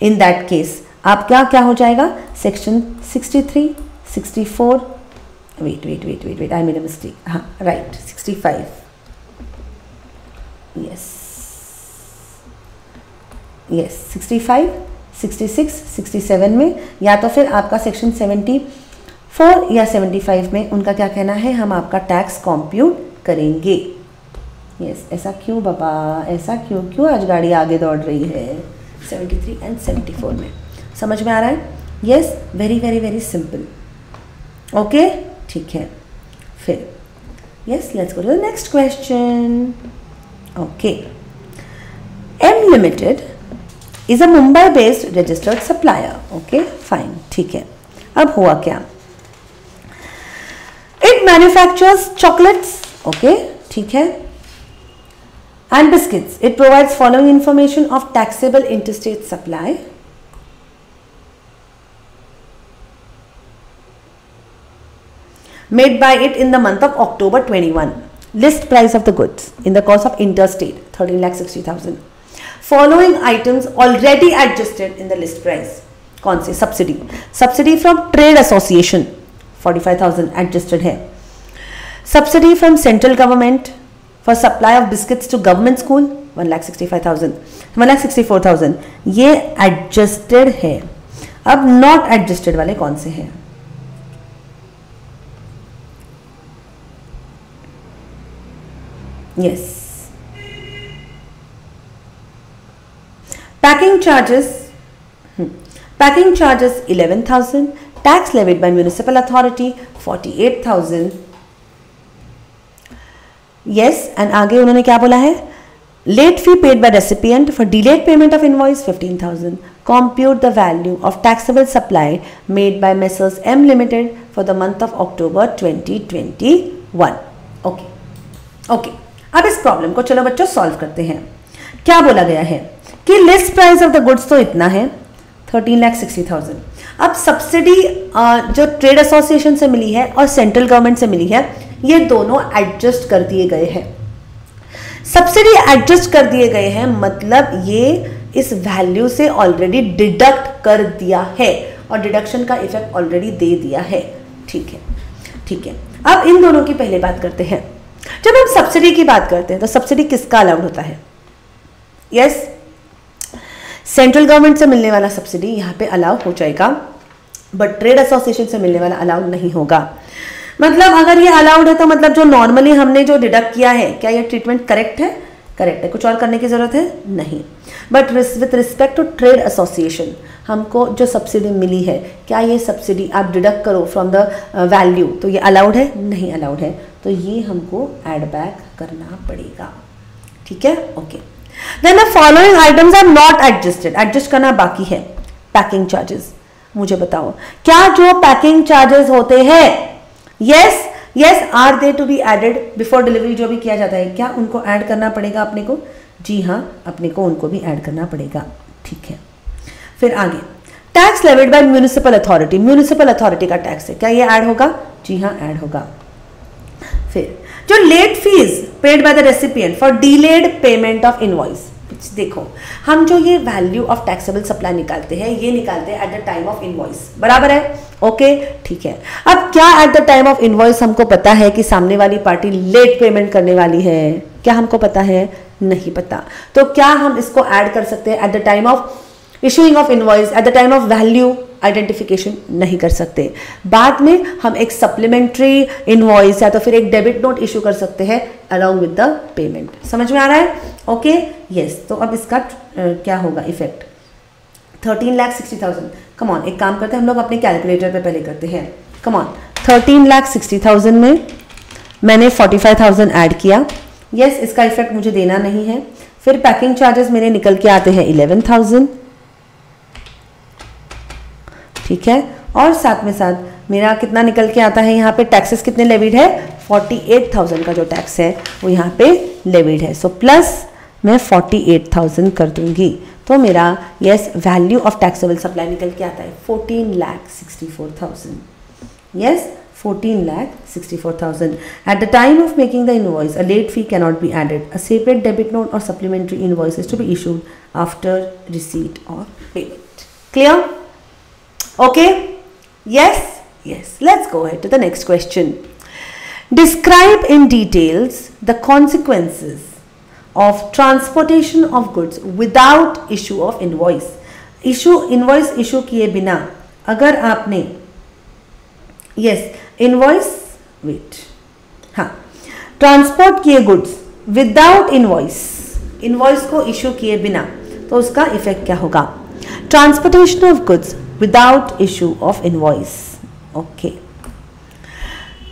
इन दैट केस आप क्या क्या हो जाएगा section 63, 64 wait wait wait wait wait I made a mistake हाँ राइट 65 यस यस 65, 66, 67 में या तो फिर आपका सेक्शन 74 या 75 में उनका क्या कहना है? हम आपका टैक्स कॉम्प्यूट करेंगे। यस yes, ऐसा क्यों बाबा? ऐसा क्यों? क्यों आज गाड़ी आगे दौड़ रही है? 73 एंड 74 में। समझ में आ रहा है? Yes very very very simple okay ठीक है, फिर yes let's go to the next question okay M limited is a Mumbai based registered supplier okay fine ठीक है. अब हुआ क्या? इट मैन्युफैक्चर्स चॉकलेट्स ओके ठीक है and biscuits it provides following information of taxable interstate supply made by it in the month of October 21. List price of the goods in the course of interstate 13 lakh 60,000. Following items already adjusted in the list price. कौन से subsidy subsidy from trade association 45,000 adjusted है subsidy from central government for supply of biscuits to government school one lakh sixty five thousand one lakh sixty four thousand ये adjusted है अब not adjusted वाले कौन से हैं charges packing charges eleven thousand tax levied by municipal authority forty eight thousand yes and आगे उन्होंने क्या बोला है? Late fee paid by recipient for delayed payment of invoice fifteen thousand compute the value of taxable supply made by Messrs M Limited for the month of October 2021. Okay. Okay. अब इस problem को चलो बच्चों solve करते हैं। क्या बोला गया है? कि list price of the goods तो इतना है थर्टीन लैख सिक्सटी थाउज़ेंड अब सब्सिडी जो ट्रेड एसोसिएशन से मिली है और सेंट्रल गवर्नमेंट से मिली है, ये दोनों एडजस्ट कर दिए गए हैं। सब्सिडी एडजस्ट कर दिए गए हैं मतलब ये इस वैल्यू से ऑलरेडी डिडक्ट कर दिया है और डिडक्शन का इफ़ेक्ट ऑलरेडी दे दिया है। ठीक है ठीक है। अब इन दोनों की पहले बात करते हैं। जब हम सब्सिडी की बात करते हैं तो सब्सिडी किसका अलाउड होता है? यस सेंट्रल गवर्नमेंट से मिलने वाला सब्सिडी यहाँ पे अलाउ हो जाएगा बट ट्रेड एसोसिएशन से मिलने वाला अलाउड नहीं होगा। मतलब अगर ये अलाउड है तो मतलब जो नॉर्मली हमने जो डिडक्ट किया है, क्या ये ट्रीटमेंट करेक्ट है? करेक्ट है। कुछ और करने की ज़रूरत है? नहीं। But with respect to trade association हमको जो सब्सिडी मिली है, क्या ये सब्सिडी आप डिडक्ट करो फ्रॉम द वैल्यू तो ये अलाउड है? नहीं अलाउड है। तो ये हमको एड बैक करना पड़ेगा। ठीक है? Okay then the following items are not adjusted adjust करना बाकी है। पैकिंग चार्जेस मुझे बताओ। क्या जो पैकिंग चार्जेस होते हैं? Yes yes are they to be added before delivery जो भी किया जाता है, क्या उनको ऐड करना पड़ेगा अपने को? जी हाँ अपने को उनको भी ऐड करना पड़ेगा। ठीक है। फिर आगे। Tax levied by municipal authority municipal authority का टैक्स है। क्या ये ऐड होगा? जी हाँ ऐड होगा। फिर जो late fees paid by the recipient for delayed payment of invoice देखो, हम जो ये वैल्यू ऑफ़ टैक्सेबल सप्लाई निकालते हैं, ये निकालते हैं at the time of invoice बराबर है? ओके ठीक है। अब क्या at the time of invoice हमको पता है कि सामने वाली पार्टी लेट पेमेंट करने वाली है? क्या हमको पता है? नहीं पता। तो क्या हम इसको ऐड कर सकते हैं at the time of issuing of invoice at the time of value identification नहीं कर सकते। बाद में हम एक सप्लीमेंट्री इनवॉइस या तो फिर एक डेबिट नोट इशू कर सकते हैं अलॉन्ग विद द पेमेंट समझ में आ रहा है? Okay okay? Yes yes. तो अब इसका क्या होगा effect thirteen lakh sixty thousand come on एक काम करते हैं हम लोग अपने कैलकुलेटर पे पहले करते हैं। Come on thirteen lakh sixty thousand में मैंने फोर्टी फाइव थाउज़ेंड ऐड किया। यस yes, इसका इफ़ेक्ट मुझे देना नहीं है। फिर पैकिंग चार्जेस मेरे निकल के आते हैं इलेवन थाउज़ेंड ठीक है? और साथ में साथ मेरा कितना निकल के आता है यहाँ पे? टैक्सेस कितने लेविड है? 48,000 का जो टैक्स है वो यहाँ पे लेविड है। सो so, प्लस मैं 48,000 कर दूँगी। तो मेरा yes value of taxable supply निकल के आता है। 14 lakh 64,000 yes 14 lakh 64,000 at the time of making the invoice a late fee cannot be added a separate debit note और supplementary invoice to be issued after receipt और payment clear Okay? Yes? Yes. Let's go ahead to the next question. Describe in details the consequences of transportation of goods without issue of invoice. Issue invoice issue किए बिना अगर आपने yes invoice wait हाँ transport किए goods without invoice invoice को issue किए बिना तो उसका इफ़ेक्ट क्या होगा transportation of goods without issue of invoice. Okay.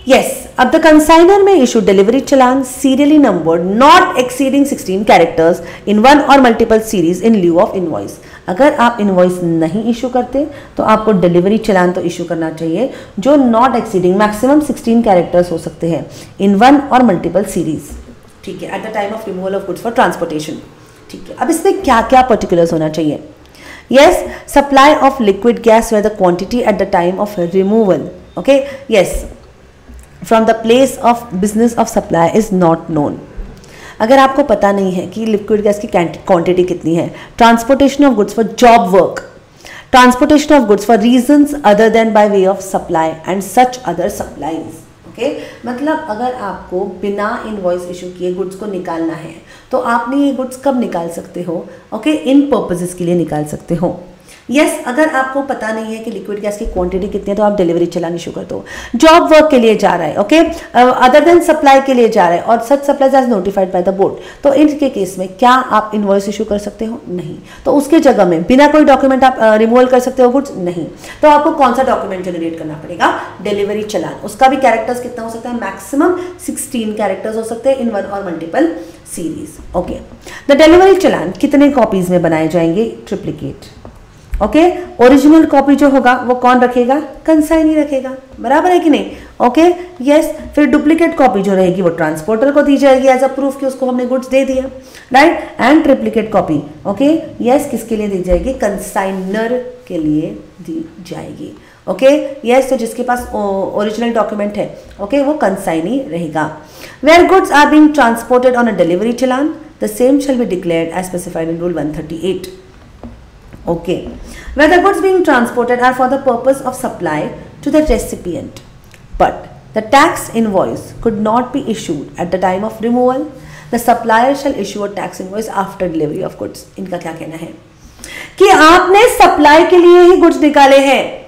Yes, अब the consigner may issue delivery challan serially numbered not exceeding 16 characters in one or multiple series in lieu of invoice. अगर आप invoice नहीं issue करते तो आपको delivery challan तो issue करना चाहिए जो नॉट एक्सीडिंग मैक्सिमम 16 कैरेक्टर्स हो सकते हैं इन वन और मल्टीपल सीरीज़ ठीक है at the time of removal of goods for transportation ठीक है अब इसमें क्या क्या पर्टिकुलर्स होना चाहिए yes, supply of liquid gas where the quantity at the time of removal. Okay? Yes. From the place of business of supply is not known. अगर आपको पता नहीं है कि लिक्विड गैस की क्वांटिटी कितनी है transportation of goods for job work transportation of goods for reason other than by way of supply and such other supplies okay मतलब अगर आपको बिना इनवॉइस इशू किए गुड्स को निकालना है तो आपने ये गुड्स कब निकाल सकते हो? ओके इन पर्पजेस के लिए निकाल सकते हो। यस yes, अगर आपको पता नहीं है कि लिक्विड गैस की क्वांटिटी कितनी है तो आप डिलीवरी चलानी शुरू कर दो। जॉब वर्क के लिए जा रहा है ओके अदर देन सप्लाई के लिए जा रहा है और such supply as notified by the board तो इनके केस में क्या आप इन्वॉइस इशू कर सकते हो? नहीं। तो उसके जगह में बिना कोई डॉक्यूमेंट आप रिमूवल कर सकते हो गुड्स नहीं। तो आपको कौन सा डॉक्यूमेंट जनरेट करना पड़ेगा? डिलीवरी चलान। उसका भी कैरेक्टर्स कितना हो सकता है? मैक्सिमम सिक्सटीन कैरेक्टर्स हो सकते हैं इन वन और multiple series okay the delivery challan कितने कॉपीज में बनाए जाएँगे? ट्रिप्लीकेट ओके ओरिजिनल कॉपी जो होगा वो कौन रखेगा? कंसाइनी रखेगा. बराबर है कि नहीं? Okay okay? यस yes, फिर डुप्लीकेट कॉपी जो रहेगी वो ट्रांसपोर्टर को दी जाएगी एज अ प्रूफ कि उसको हमने गुड्स दे दिया. Right and triplicate copy okay yes किसके लिए दी जाएगी? कंसाइनर के लिए दी जाएगी. Okay okay? यस yes, तो जिसके पास ओरिजिनल डॉक्यूमेंट है ओके okay? वो कंसाइन ही रहेगा where goods are being transported on a delivery challan the same shall be declared as specified in rule 138 okay where the goods being transported are for the purpose of supply to the recipient but the tax in could not be issued at the time of removal the supplier shall issue a tax in after delivery of goods इनका क्या कहना है? कि आपने supply के लिए ही goods निकाले हैं।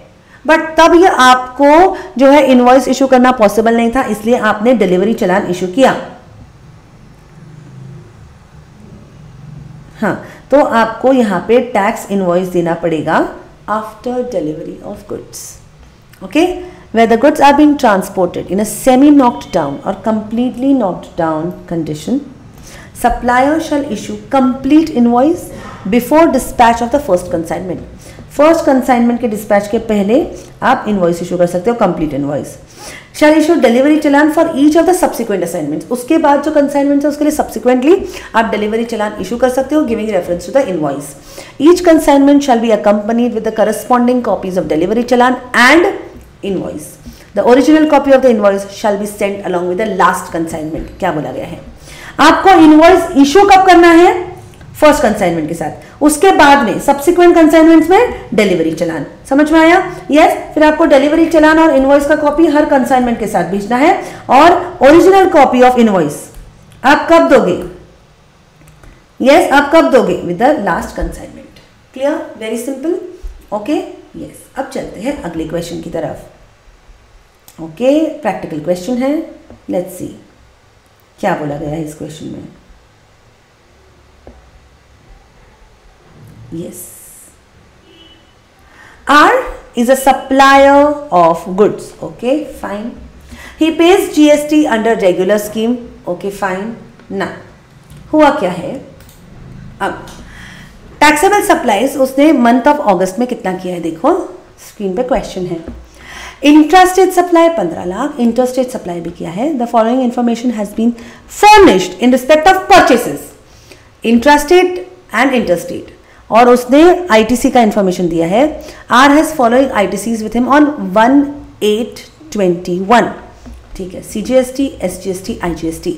बट तब ये आपको जो है इनवॉइस इशू करना पॉसिबल नहीं था, इसलिए आपने डिलीवरी चलान इश्यू किया। हाँ तो आपको यहाँ पे टैक्स इनवॉइस देना पड़ेगा after delivery of goods okay way the goods are been transported in a semi knocked down और completely knocked down condition supplier shall issue complete invoice before dispatch of the first consignment first consignment के dispatch के पहले आप invoice issue कर सकते हो, complete invoice. Shall issue delivery challan for each of the subsequent assignments उसके बाद जो कंसाइनमेंट है, उसके लिए सब्सिक्वेंटली आप डिलीवरी चलान इशू कर सकते हो giving reference to the invoice each consignment shall be accompanied with the corresponding copies of delivery challan and invoice the original copy of the invoice shall be sent along with the last consignment क्या बोला गया है? आपको invoice issue कब करना है? First consignment के साथ। उसके बाद में सब्सिक्वेंट कंसाइनमेंट में डिलीवरी चलान। समझ में आया? यस yes, फिर आपको डिलीवरी चलान और इनवॉइस का कॉपी हर कंसाइनमेंट के साथ भेजना है और ओरिजिनल कॉपी ऑफ़ इनवॉइस आप कब दोगे? यस yes, आप कब दोगे with the last consignment clear very simple okay yes अब चलते हैं अगले क्वेश्चन की तरफ़। ओके प्रैक्टिकल क्वेश्चन है। लेट्स सी क्या बोला गया है इस क्वेश्चन में? Yes. R is a supplier of goods. Okay, fine. He pays GST under regular scheme. Okay, fine. ना हुआ क्या है अब टैक्सेबल सप्लाईज उसने मंथ ऑफ़ अगस्त में कितना किया है देखो स्क्रीन पे क्वेश्चन है इंटरेस्टेड सप्लाई पंद्रह लाख इंटरस्टेट सप्लाई भी किया है the following information has been furnished in respect of purchases interested and interstate और उसने आईटीसी का इंफॉर्मेशन दिया है। R has following ITCs with him on one eight twenty one ठीक है CGST SGST IGST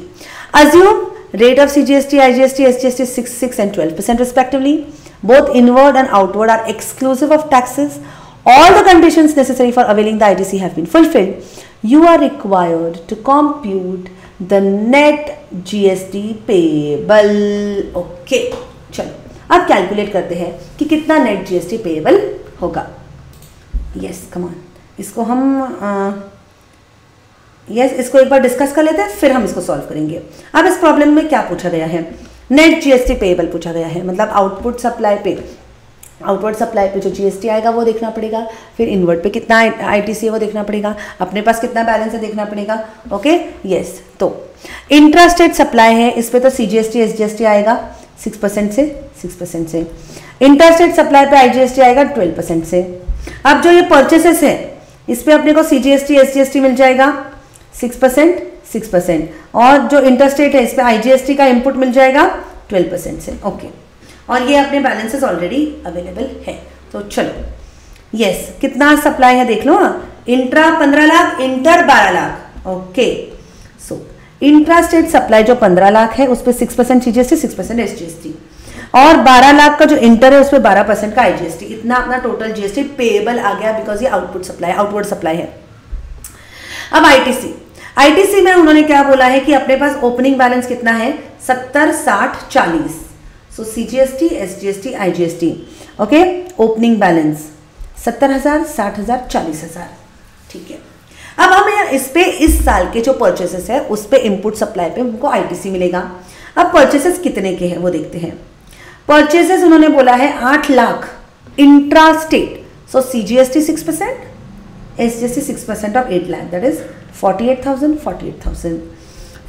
assume rate of CGST IGST SGST six six and twelve percent respectively both inward and outward are exclusive of taxes all the condition necessary for availing the ITC have been fulfilled you are required to compute the net GST payable okay चलो। अब calculate करते हैं कि कितना net GST payable होगा। Yes come on इसको हम yes yes, इसको एक बार डिस्कस कर लेते हैं फिर हम इसको सॉल्व करेंगे। अब इस प्रॉब्लम में क्या पूछा गया है? नेट जीएसटी पेएबल पूछा गया है। मतलब आउटपुट सप्लाई पे आउटवर्ड सप्लाई पे जो जीएसटी आएगा वो देखना पड़ेगा फिर इनवर्ड पे कितना आईटीसी है वो देखना पड़ेगा अपने पास कितना बैलेंस है देखना पड़ेगा। ओके यस तो इंट्रास्टेट सप्लाई है इस पर तो CGST G S T S G S T आएगा। सिक्स परसेंट से सिक्स परसेंट से। इंटरस्टेट सप्लाई पे आईजीएसटी आएगा ट्वेल्व परसेंट से। अब जो ये परचेसेस है, इस पर अपने को C G S T S G मिल जाएगा सिक्स परसेंट सिक्स परसेंट। और जो इंटरस्टेट है, इस पर आई जी एस टी का इनपुट मिल जाएगा ट्वेल्व परसेंट से। ओके और ये अपने बैलेंसेस ऑलरेडी अवेलेबल है। तो चलो। यस कितना सप्लाई है देख लो इंट्रा पंद्रह लाख इंटर बारह lakh. Okay so intra state supply जो पंद्रह लाख है, उस पर six percent C G S T six percent S G S T और 12 लाख का जो इंटर है, उस पर बारह परसेंट का आईजीएसटी इतना अपना टोटल जीएसटी पेएबल आ गया बिकॉज़ ये आउटपुट सप्लाई आउटवर्ड सप्लाई है। अब आईटीसी आईटीसी में उन्होंने क्या बोला है कि अपने पास ओपनिंग बैलेंस कितना है? सत्तर, साठ, चालीस। So C G S T S G S T I G S T okay opening balance सत्तर हज़ार, साठ हज़ार, चालीस हज़ार। ठीक है। अब हम यहाँ इस पे, इस साल के जो परचेसेस है, उस पे इनपुट सप्लाई पे हमको आईटीसी मिलेगा। अब परचेसेस कितने के हैं, वो देखते हैं। परचेसेस उन्होंने बोला है आठ lakh intra state so C G S T six percent S G S T six percent of eight lakh that is forty eight thousand forty eight thousand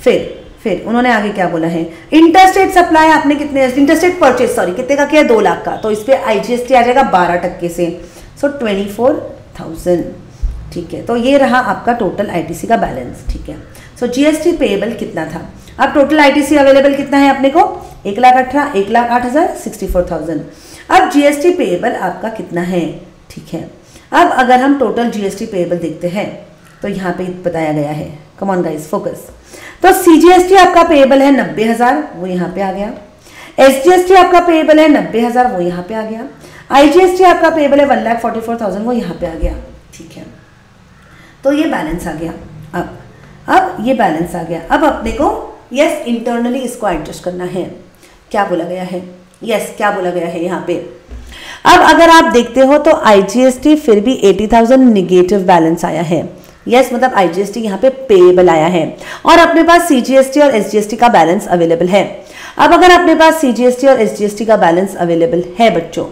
फिर फिर उन्होंने आगे क्या बोला है? इंटरस्टेट सप्लाई आपने कितने इंटरस्टेट परचेज सॉरी कितने का किया? दो लाख का। तो इस पर आई आ जाएगा बारह टक्के से सो ट्वेंटी फोर थाउज़ेंड ठीक है। तो ये रहा आपका टोटल आईटीसी का बैलेंस ठीक है। सो जीएसटी पेएबल कितना था? अब टोटल आईटीसी अवेलेबल कितना है अपने को? एक लाख अठारह, एक लाख आठ हज़ार सिक्सटी फोर थाउज़ेंड अब जीएसटी पेएबल आपका कितना है? ठीक है। अब अगर हम टोटल जीएसटी पेएबल देखते हैं तो यहाँ पे बताया गया है। कमॉन गाइज़ फोकस तो सीजीएसटी आपका पेएबल है नब्बे हज़ार, वो यहाँ पे आ गया। एसजीएसटी आपका पेएबल है नब्बे हज़ार, वो यहाँ पे आ गया। आईजीएसटी आपका पेएबल है one lakh forty four thousand वो यहाँ पे आ गया। ठीक है। तो ये बैलेंस आ गया। अब अब ये बैलेंस आ गया। अब अपने को यस इंटरनली इसको एडजस्ट करना है। क्या बोला गया है? यस yes, क्या बोला गया है यहाँ पे? अब अगर आप देखते हो तो आईजीएसटी फिर भी 80,000 निगेटिव बैलेंस आया है। यस yes, मतलब आईजीएसटी यहाँ पे पेएबल आया है। और अपने पास सीजीएसटी और एसजीएसटी का बैलेंस अवेलेबल है। अब अगर अपने पास सीजीएसटी और एसजीएसटी का बैलेंस अवेलेबल है बच्चों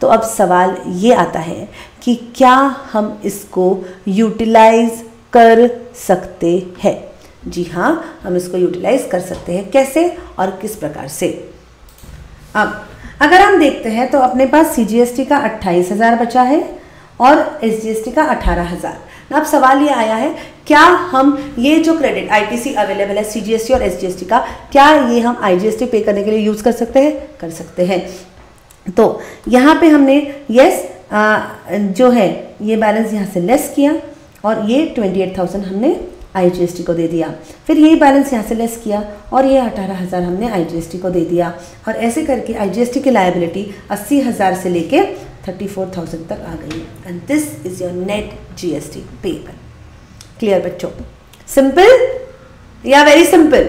तो अब सवाल ये आता है कि क्या हम इसको यूटिलाइज कर सकते हैं? जी हाँ हम इसको यूटिलाइज कर सकते हैं। कैसे और किस प्रकार से? अब, अगर हम देखते हैं तो अपने पास सीजीएसटी का अट्ठाईस हज़ार बचा है और एसजीएसटी का अठारह हज़ार। अब सवाल ये आया है, क्या हम ये जो क्रेडिट आईटीसी अवेलेबल है सीजीएसटी और एसजीएसटी का, क्या ये हम आईजीएसटी पे करने के लिए यूज़ कर सकते हैं? कर सकते हैं। तो यहाँ पे हमने यस जो है, ये बैलेंस यहाँ से लेस किया और ये ट्वेंटी एट थाउज़ेंड हमने आई जी को दे दिया। फिर यही बैलेंस यहाँ से लेस किया और ये अठारह हज़ार हमने आई जी को दे दिया। और ऐसे करके आई जी की लाइबिलिटी अस्सी हज़ार से लेके थर्टी फोर थाउज़ेंड तक आ गई। And this is your net G S T paper clear बच्चों? सिंपल या very simple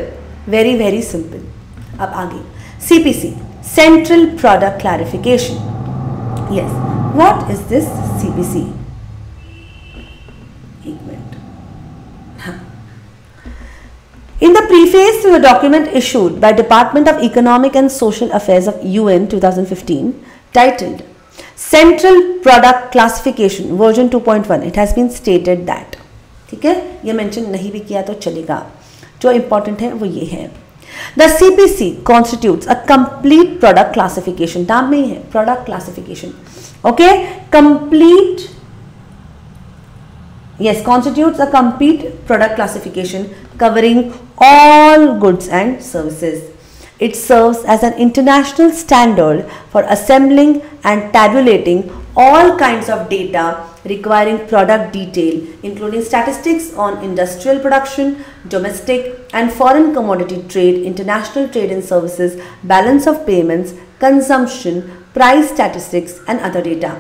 very very simple अब आगे। C P C Central Product Clarification. Yes, what is this CPC? In the preface to the document issued by Department of Economic and Social Affairs of UN 2015 titled Central Product Classification version 2.1 it has been stated that ठीक है ये mention नहीं भी किया तो चलेगा जो important है वो ये है The CPC constitutes a complete product classification. नाम में ही है product classification. Okay, complete. Yes, constitutes a complete product classification covering all goods and services. It serves as an international standard for assembling and tabulating all kinds of data requiring product detail including statistics on industrial production, domestic and foreign commodity trade, international trade and services, balance of payments, consumption, price statistics and other data.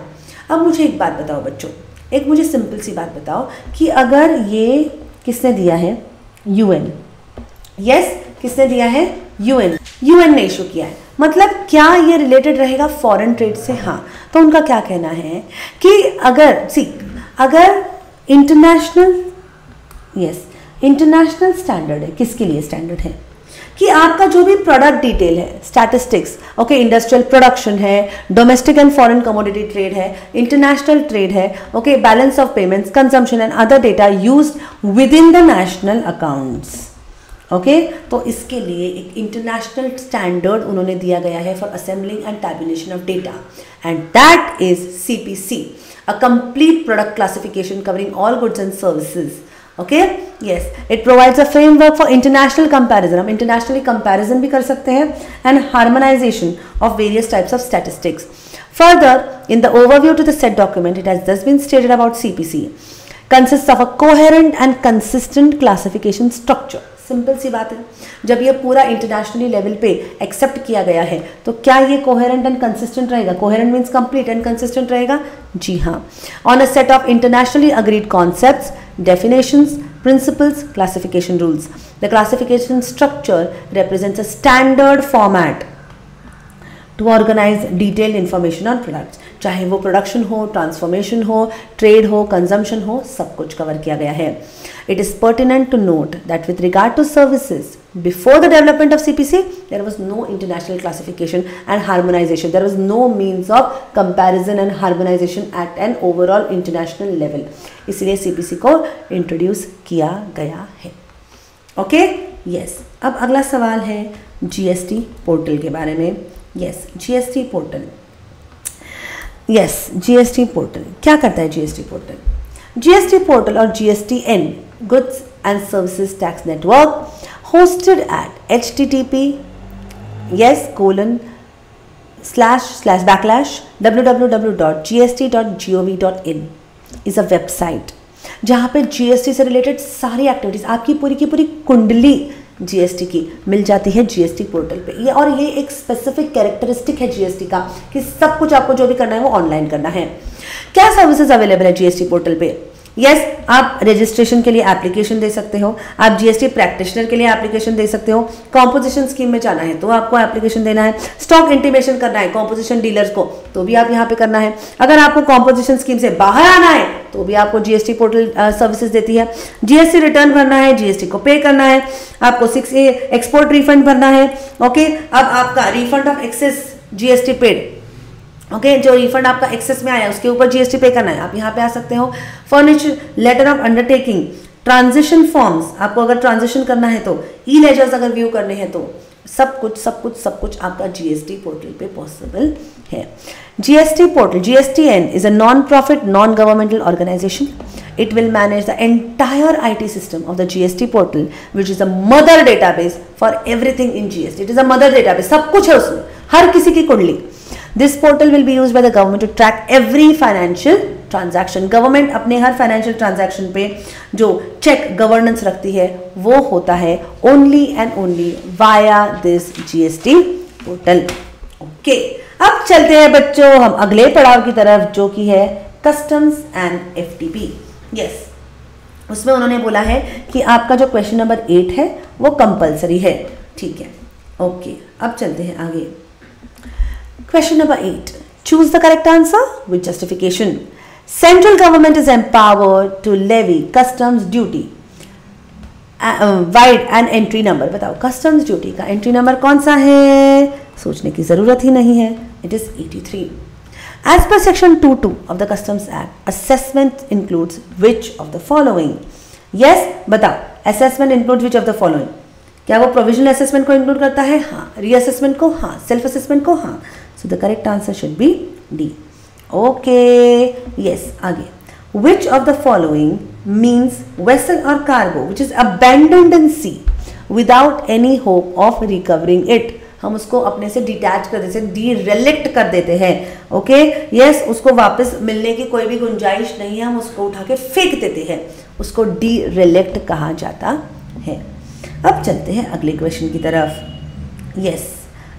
अब मुझे एक बात बताओ बच्चों एक मुझे simple सी बात बताओ कि अगर ये किसने दिया है यूएन यस yes, किसने दिया है यूएन यूएन ने इशू किया है। मतलब क्या ये रिलेटेड रहेगा फॉरेन ट्रेड से? हाँ। तो उनका क्या कहना है कि अगर सी अगर इंटरनेशनल यस इंटरनेशनल स्टैंडर्ड है, किसके लिए स्टैंडर्ड है? कि आपका जो भी प्रोडक्ट डिटेल है स्टैटिस्टिक्स ओके इंडस्ट्रियल प्रोडक्शन है domestic and foreign commodity trade है इंटरनेशनल ट्रेड है okay balance of payments consumption and other data use with in the national accounts okay? तो इसके लिए एक इंटरनेशनल स्टैंडर्ड उन्होंने दिया गया है for assembling and tabulation of data and that is C P C a complete product classification covering all goods and services okay yes it provides a framework for international comparison हम internationally comparison भी कर सकते हैं and harmonization of various types of statistics further in the overview to the set document it has just been stated about CPC consists of a coherent and consistent classification structure. Simple सी बात है। जब ये पूरा internationally level पे accept किया गया है तो क्या ये कोहेरेंट एंड कंसिस्टेंट रहेगा? Coherent means complete and consistent रहेगा? जी हाँ। On a set of internationally agreed concept definition principles classification rules the classification structure represents a standard format to organize detailed information on products चाहे वो production हो transformation हो trade हो consumption हो, सब कुछ कवर किया गया है। It is pertinent to note that with regard to services before the development of CPC there was no international classification and harmonization there was no means of comparison and harmonization at an overall international level इसलिए CPC को introduce किया गया है। Okay okay? Yes yes. अब अगला सवाल है GST portal के बारे में। Yes GST portal yes GST portal क्या करता है जीएसटी पोर्टल जीएसटी पोर्टल और GST N goods and services tax network hosted at H T T P yes colon slash slash backlash W W W dot G S T dot G O V dot in is a website जहाँ पे GST से related सारी activities आपकी पूरी की पूरी कुंडली GST की, मिल जाती है जीएसटी पोर्टल पे। ये और ये एक स्पेसिफिक कैरेक्टरिस्टिक है जीएसटी का, कि सब कुछ आपको जो भी करना है वो ऑनलाइन करना है। क्या सर्विसेज़ अवेलेबल है जीएसटी पोर्टल पे? यस आप रजिस्ट्रेशन के लिए एप्लीकेशन दे सकते हो, आप जीएसटी प्रैक्टिशनर के लिए एप्लीकेशन दे सकते हो। कॉम्पोजिशन स्कीम में जाना है तो आपको एप्लीकेशन देना है। स्टॉक इंटीमेशन करना है कॉम्पोजिशन डीलर्स को तो भी आप यहाँ पे करना है। अगर आपको कॉम्पोजिशन स्कीम से बाहर आना है तो भी आपको जीएसटी पोर्टल सर्विसेज़ देती है। जीएसटी रिटर्न भरना है जीएसटी को पे करना है। आपको सिक्स एक्सपोर्ट रिफंड भरना है ओके अब आपका refund of excess GST paid okay okay, जो रिफंड आपका एक्सेस में आया उसके ऊपर जीएसटी पे करना है आप यहाँ पे आ सकते हो furnish letter of undertaking transition forms आपको अगर ट्रांजिशन करना है तो ई लेजर्स अगर व्यू करने हैं तो सब कुछ सब कुछ सब कुछ आपका जीएसटी पोर्टल पे पॉसिबल है GST portal GST N is a non profit non governmental organisation it will manage the entire IT system of the GST portal which is a mother database for everything in GST. It is a mother database. सब कुछ है उसमें हर किसी की कुंडली this portal will be used by the government to track every financial transaction government अपने हर फाइनेंशियल ट्रांजैक्शन पे जो चेक गवर्नेंस रखती है, वो होता है only and only via this GST portal okay अब चलते हैं बच्चों, हम अगले पड़ाव की तरफ़ जो कि है कस्टम्स एंड एफटीपी यस उसमें उन्होंने बोला है कि आपका जो क्वेश्चन नंबर एट है, वो कंपलसरी है. ठीक है. ओके अब चलते हैं आगे. Question number 8. Choose the correct answer with justification. Central government is empowered to levy customs duty. Wide and entry number बताओ कस्टम्स ड्यूटी का एंट्री नंबर कौन सा है सोचने की ज़रूरत ही नहीं है it is 83 as per section 22 of the customs act assessment includes which of the following yes बताओ assessment include which of the following क्या वो प्रोविजनल असेसमेंट को इंक्लूड करता है? हाँ। रीअसेसमेंट को? हाँ। सेल्फ असेसमेंट को? हाँ। So the correct answer should be D okay yes आगे. Which of the following means vessel और cargo which is abandoned in sea without any hope of recovering it हम उसको अपने से डिटैच कर देते हैं डी रिलेक्ट कर देते हैं। Okay okay? यस yes, उसको वापस मिलने की कोई भी गुंजाइश नहीं है। हम उसको उठा के फेंक देते हैं। उसको डी रिलेक्ट कहा जाता है। अब चलते हैं अगले क्वेश्चन की तरफ़। यस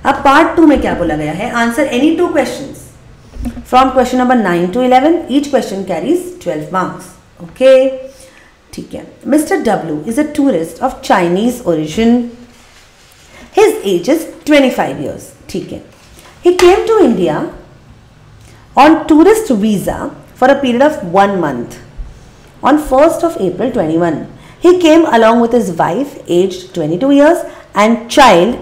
अब पार्ट टू में क्या बोला गया है? Answer any two question from question number nine to eleven each question carries twelve marks okay ठीक है। Mister W is a tourist of Chinese origin his age is twenty five years ठीक है। He came to India on tourist visa for a period of one month. On 1st of April 21, He came along with his wife aged 22 years and child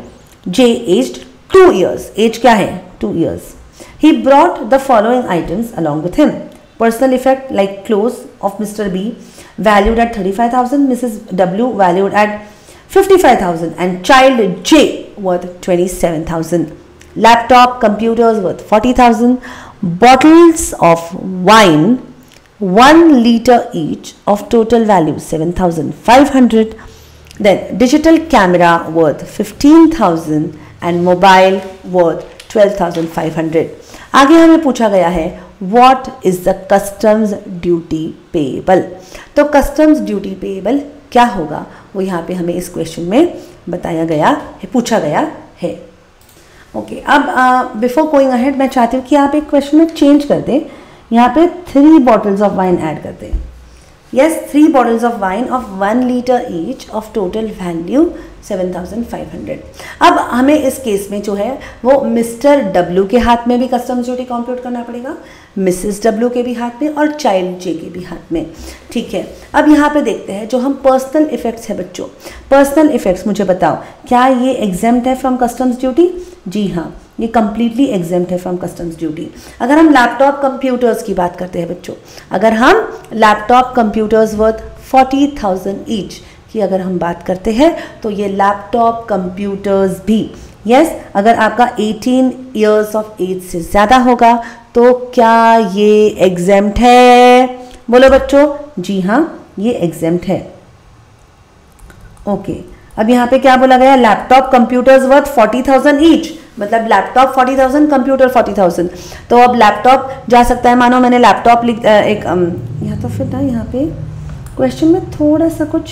J aged 2 years. Age kya hai? 2 years. He brought the following items along with him. Personal effect like clothes of Mr. B valued at 35,000, Mrs. W valued at 55,000 and child J worth 27,000. Laptop, computers worth 40,000, bottles of wine 1 liter each of total value 7,500. Then digital camera worth 15,000 and mobile worth 12,500 आगे हमें पूछा गया है what is the customs duty payable तो customs duty payable क्या होगा? वो यहाँ पे हमें इस क्वेश्चन में बताया गया है पूछा गया है। ओके okay, अब बिफोर गोइंग अहेड मैं चाहती हूँ कि आप एक क्वेश्चन में चेंज कर दें। यहाँ पे three bottles of wine add करते हैं। Yes three bottles of wine of one litre each of total value 7500 अब हमें इस केस में जो है, वो मिस्टर डब्ल्यू के हाथ में भी कस्टम्स ड्यूटी कॉम्प्यूट करना पड़ेगा मिसेस डब्ल्यू के भी हाथ में और चाइल्ड जे के भी हाथ में। ठीक है, अब यहाँ पे देखते हैं जो हम पर्सनल इफेक्ट्स है बच्चों। पर्सनल इफेक्ट्स मुझे बताओ, क्या ये एग्जाम्ट है फ्रॉम कस्टम्स ड्यूटी जी हाँ। ये कम्प्लीटली एग्जाम्ट है फ्रॉम कस्टम्स ड्यूटी अगर हम लैपटॉप कंप्यूटर्स की बात करते हैं बच्चों अगर हम laptop computers worth forty thousand each की अगर हम बात करते हैं तो ये लैपटॉप कंप्यूटर्स भी यस yes, अगर आपका 18 इयर्स ऑफ़ एज से ज़्यादा होगा तो क्या ये एग्जाम्ट है? बोलो बच्चों जी हाँ ये एग्जाम्ट है। Okay okay. अब यहाँ पे क्या बोला गया? Laptop computers worth forty thousand each मतलब laptop forty thousand computer forty thousand तो अब लैपटॉप जा सकता है मानो मैंने लैपटॉप लिख एक यहाँ तो फिर ना यहाँ पे क्वेश्चन में थोड़ा सा कुछ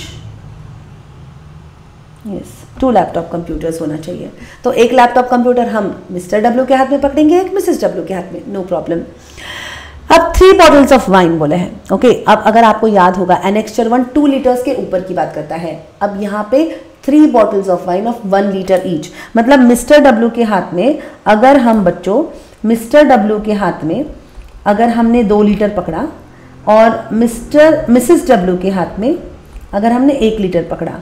यस टू लैपटॉप कंप्यूटर्स होना चाहिए। तो एक लैपटॉप कंप्यूटर हम मिस्टर डब्ल्यू के हाथ में पकड़ेंगे एक मिसेस डब्ल्यू के हाथ में नो प्रॉब्लम अब थ्री बॉटल्स ऑफ़ वाइन बोले हैं ओके okay, अब अगर आपको याद होगा एनेक्चर वन टू लीटर्स के ऊपर की बात करता है। अब यहाँ पे three bottles of wine of one litre each मतलब मिस्टर डब्ल्यू के हाथ में अगर हम बच्चों मिस्टर डब्ल्यू के हाथ में अगर हमने दो लीटर पकड़ा और मिस्टर मिसिस डब्ल्यू के हाथ में अगर हमने एक लीटर पकड़ा।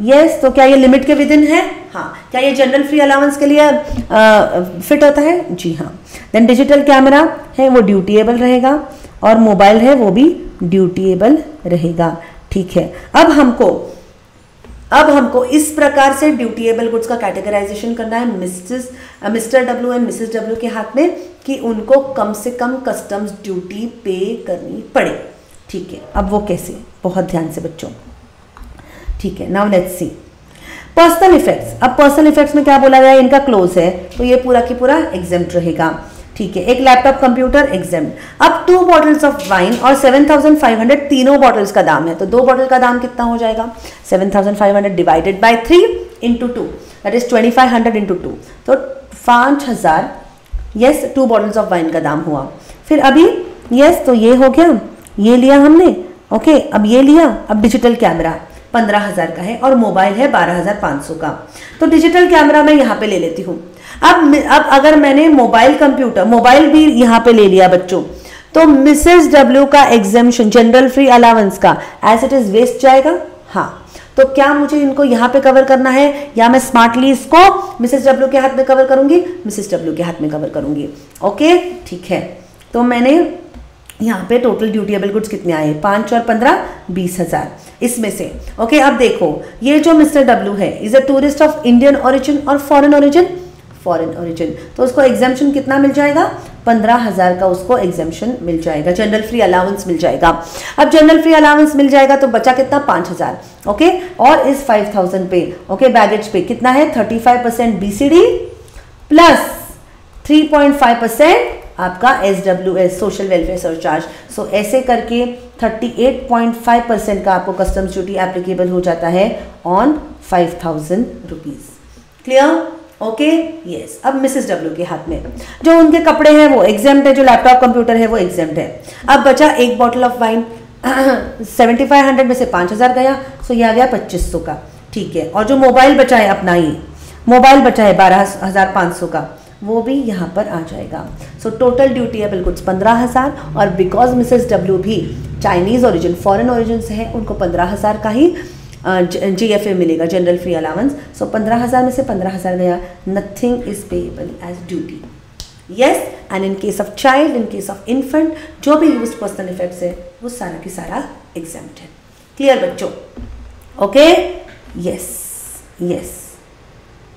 यस yes, तो क्या ये लिमिट के विद इन है? हाँ। क्या ये जनरल फ्री अलाउंस के लिए आ, फिट होता है? जी हाँ। देन डिजिटल कैमरा है वो ड्यूटीएबल रहेगा और मोबाइल है वो भी ड्यूटीएबल रहेगा। ठीक है। अब हमको अब हमको इस प्रकार से ड्यूटीएबल गुड्स का कैटेगराइजेशन करना है, मिस्टिस mister W and missus W के हाथ में, कि उनको कम से कम कस्टम्स ड्यूटी पे करनी पड़े। ठीक है, अब वो कैसे? बहुत ध्यान से बच्चों। ठीक है now let's see personal effects अब पर्सनल इफेक्ट्स में क्या बोला गया? इनका क्लोज है तो ये पूरा की पूरा एग्ज़ाम रहेगा। ठीक है, एक लैपटॉप कंप्यूटर एग्ज़ाम अब टू बॉटल्स ऑफ़ वाइन और 7500 तीनों बॉटल्स का दाम है तो दो बॉटल का दाम कितना हो जाएगा? 7500 divided by three into two that is 2500 hundred into two तो पाँच हज़ार yes two bottles of wine का दाम हुआ। फिर अभी यस तो ये हो गया, ये लिया हमने ओके अब ये लिया, अब डिजिटल कैमरा पंद्रह हज़ार का है और मोबाइल है बारह हज़ार पाँच सौ का। तो डिजिटल कैमरा मैं यहाँ पे ले लेती हूँ। अब अब अगर मैंने मोबाइल कंप्यूटर, मोबाइल भी यहाँ पे ले लिया बच्चों तो मिसेस डब्ल्यू का एग्जामेशन जनरल फ्री अलावेंस का एज इट इज़ वेस्ट जाएगा? हाँ। तो क्या मुझे इनको यहाँ पे कवर करना है? या मैं स्मार्टली इसको मिसेस डब्ल्यू के हाथ में कवर करूँगी? मिसेस डब्ल्यू के हाथ में कवर करूँगी। ओके ठीक है। तो मैंने यहाँ पे टोटल ड्यूटीएबल गुड्स कितने आए? पाँच और पंद्रह, बीस हज़ार। इसमें से। ओके अब देखो, ये जो मिस्टर डब्ल्यू है is a tourist of Indian origin और फॉरेन ओरिजिन फॉरेन ओरिजिन तो उसको एग्जामेशन कितना मिल जाएगा? पंद्रह हज़ार का उसको एग्जामेशन मिल जाएगा। जनरल फ्री अलाउंस मिल जाएगा। अब जनरल फ्री अलाउंस मिल जाएगा तो बचा कितना? पाँच हज़ार। ओके और इस फाइव थाउज़ेंड पे ओके बैगेज पे कितना है? Thirty five percent B C D plus three point five percent आपका S W S social welfare surcharge so ऐसे करके 38.5 परसेंट का आपको कस्टम्स ड्यूटी एप्लीकेबल हो जाता है on five thousand rupees clear okay yes अब मिसेस डब्ल्यू के हाथ में। जो उनके कपड़े हैं, वो एग्ज़ाम है, जो लैपटॉप कंप्यूटर है, वो एग्ज़ाम है। अब बचा एक bottle of wine seventy five hundred में से पाँच हज़ार गया सो ये आ गया पच्चीस सौ का। ठीक है? और जो मोबाइल बचा है अपना ही मोबाइल बचा है बारह हज़ार पाँच सौ का, वो भी यहाँ पर आ जाएगा। सो टोटल ड्यूटी है बिल्कुल पंद्रह हज़ार, और बिकॉज़ मिसेस डब्ल्यू भी चाइनीज़ ओरिजिन फॉरेन ओरिजिन से है, उनको पंद्रह हज़ार का ही जी एफ़ ए मिलेगा जनरल फ्री अलाउंस सो पंद्रह हज़ार में से पंद्रह हज़ार गया. Nothing is payable as duty yes and in case of child in case of infant जो भी यूज़ पर्सनल इफेक्ट्स है, वो सारा की सारा एग्ज़ाम है. क्लियर बच्चों? ओके यस यस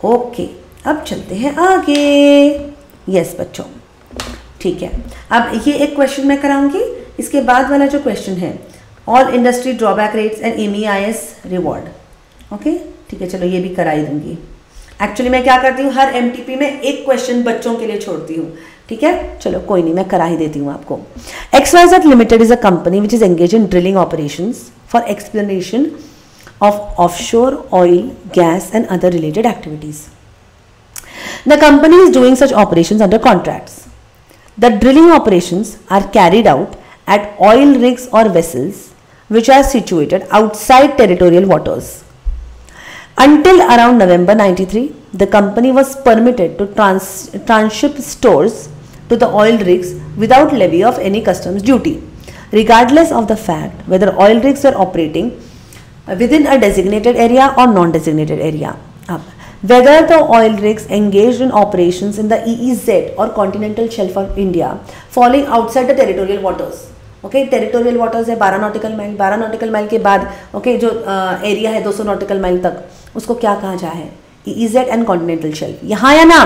ओके अब चलते हैं आगे. यस बच्चों. ठीक है. अब ये एक क्वेश्चन मैं कराऊँगी. इसके बाद वाला जो क्वेश्चन है all industry drawback rates and M reward okay ठीक है चलो ये भी कराई दूँगी। एक्चुअली मैं क्या करती हूँ हर MTP में एक क्वेश्चन बच्चों के लिए छोड़ती हूँ। ठीक है? चलो कोई नहीं मैं करा ही देती हूँ आपको। X Y Z limited is a company which is engage in drilling operation for explanation of offshore oil, gas and other related activities The company is doing such operations under contracts. The drilling operations are carried out at oil rigs or vessels which are situated outside territorial waters. Until around November 93, the company was permitted to trans- transship stores to the oil rigs without levy of any customs duty, regardless of the fact whether oil rigs were operating within a designated area or non-designated area. Whether the oil rigs engaged in operations in the EEZ or continental shelf of India falling outside the territorial waters. Okay territorial waters है 12 nautical mile 12 nautical mile के बाद okay okay, जो area है 200 nautical mile तक उसको क्या कहा जाए इजेड एंड कॉन्टिनेंटल शेल्फ यहाँ या ना?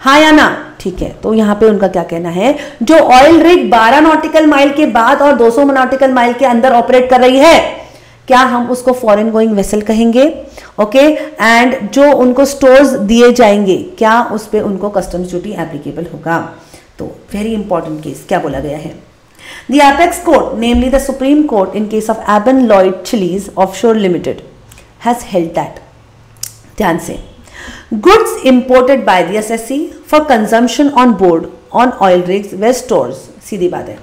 हाँ या ना? ठीक है तो यहाँ पे उनका क्या कहना है? जो ऑयल रिग 12 नॉटिकल माइल के बाद और 200 नॉटिकल माइल के अंदर ऑपरेट कर रही है क्या हम उसको फॉरेन गोइंग वेसल कहेंगे? ओके एंड जो उनको स्टोर्स दिए जाएँगे क्या उस पर उनको कस्टम्स ड्यूटी एप्लीकेबल होगा? तो वेरी इंपॉर्टेंट केस क्या बोला गया है? The apex court, namely the Supreme Court in case of Aben Lloyd Chiles Offshore Limited, has held that. ध्यान से goods imported by the SSC for consumption on board on oil rigs were stores सीधी बात है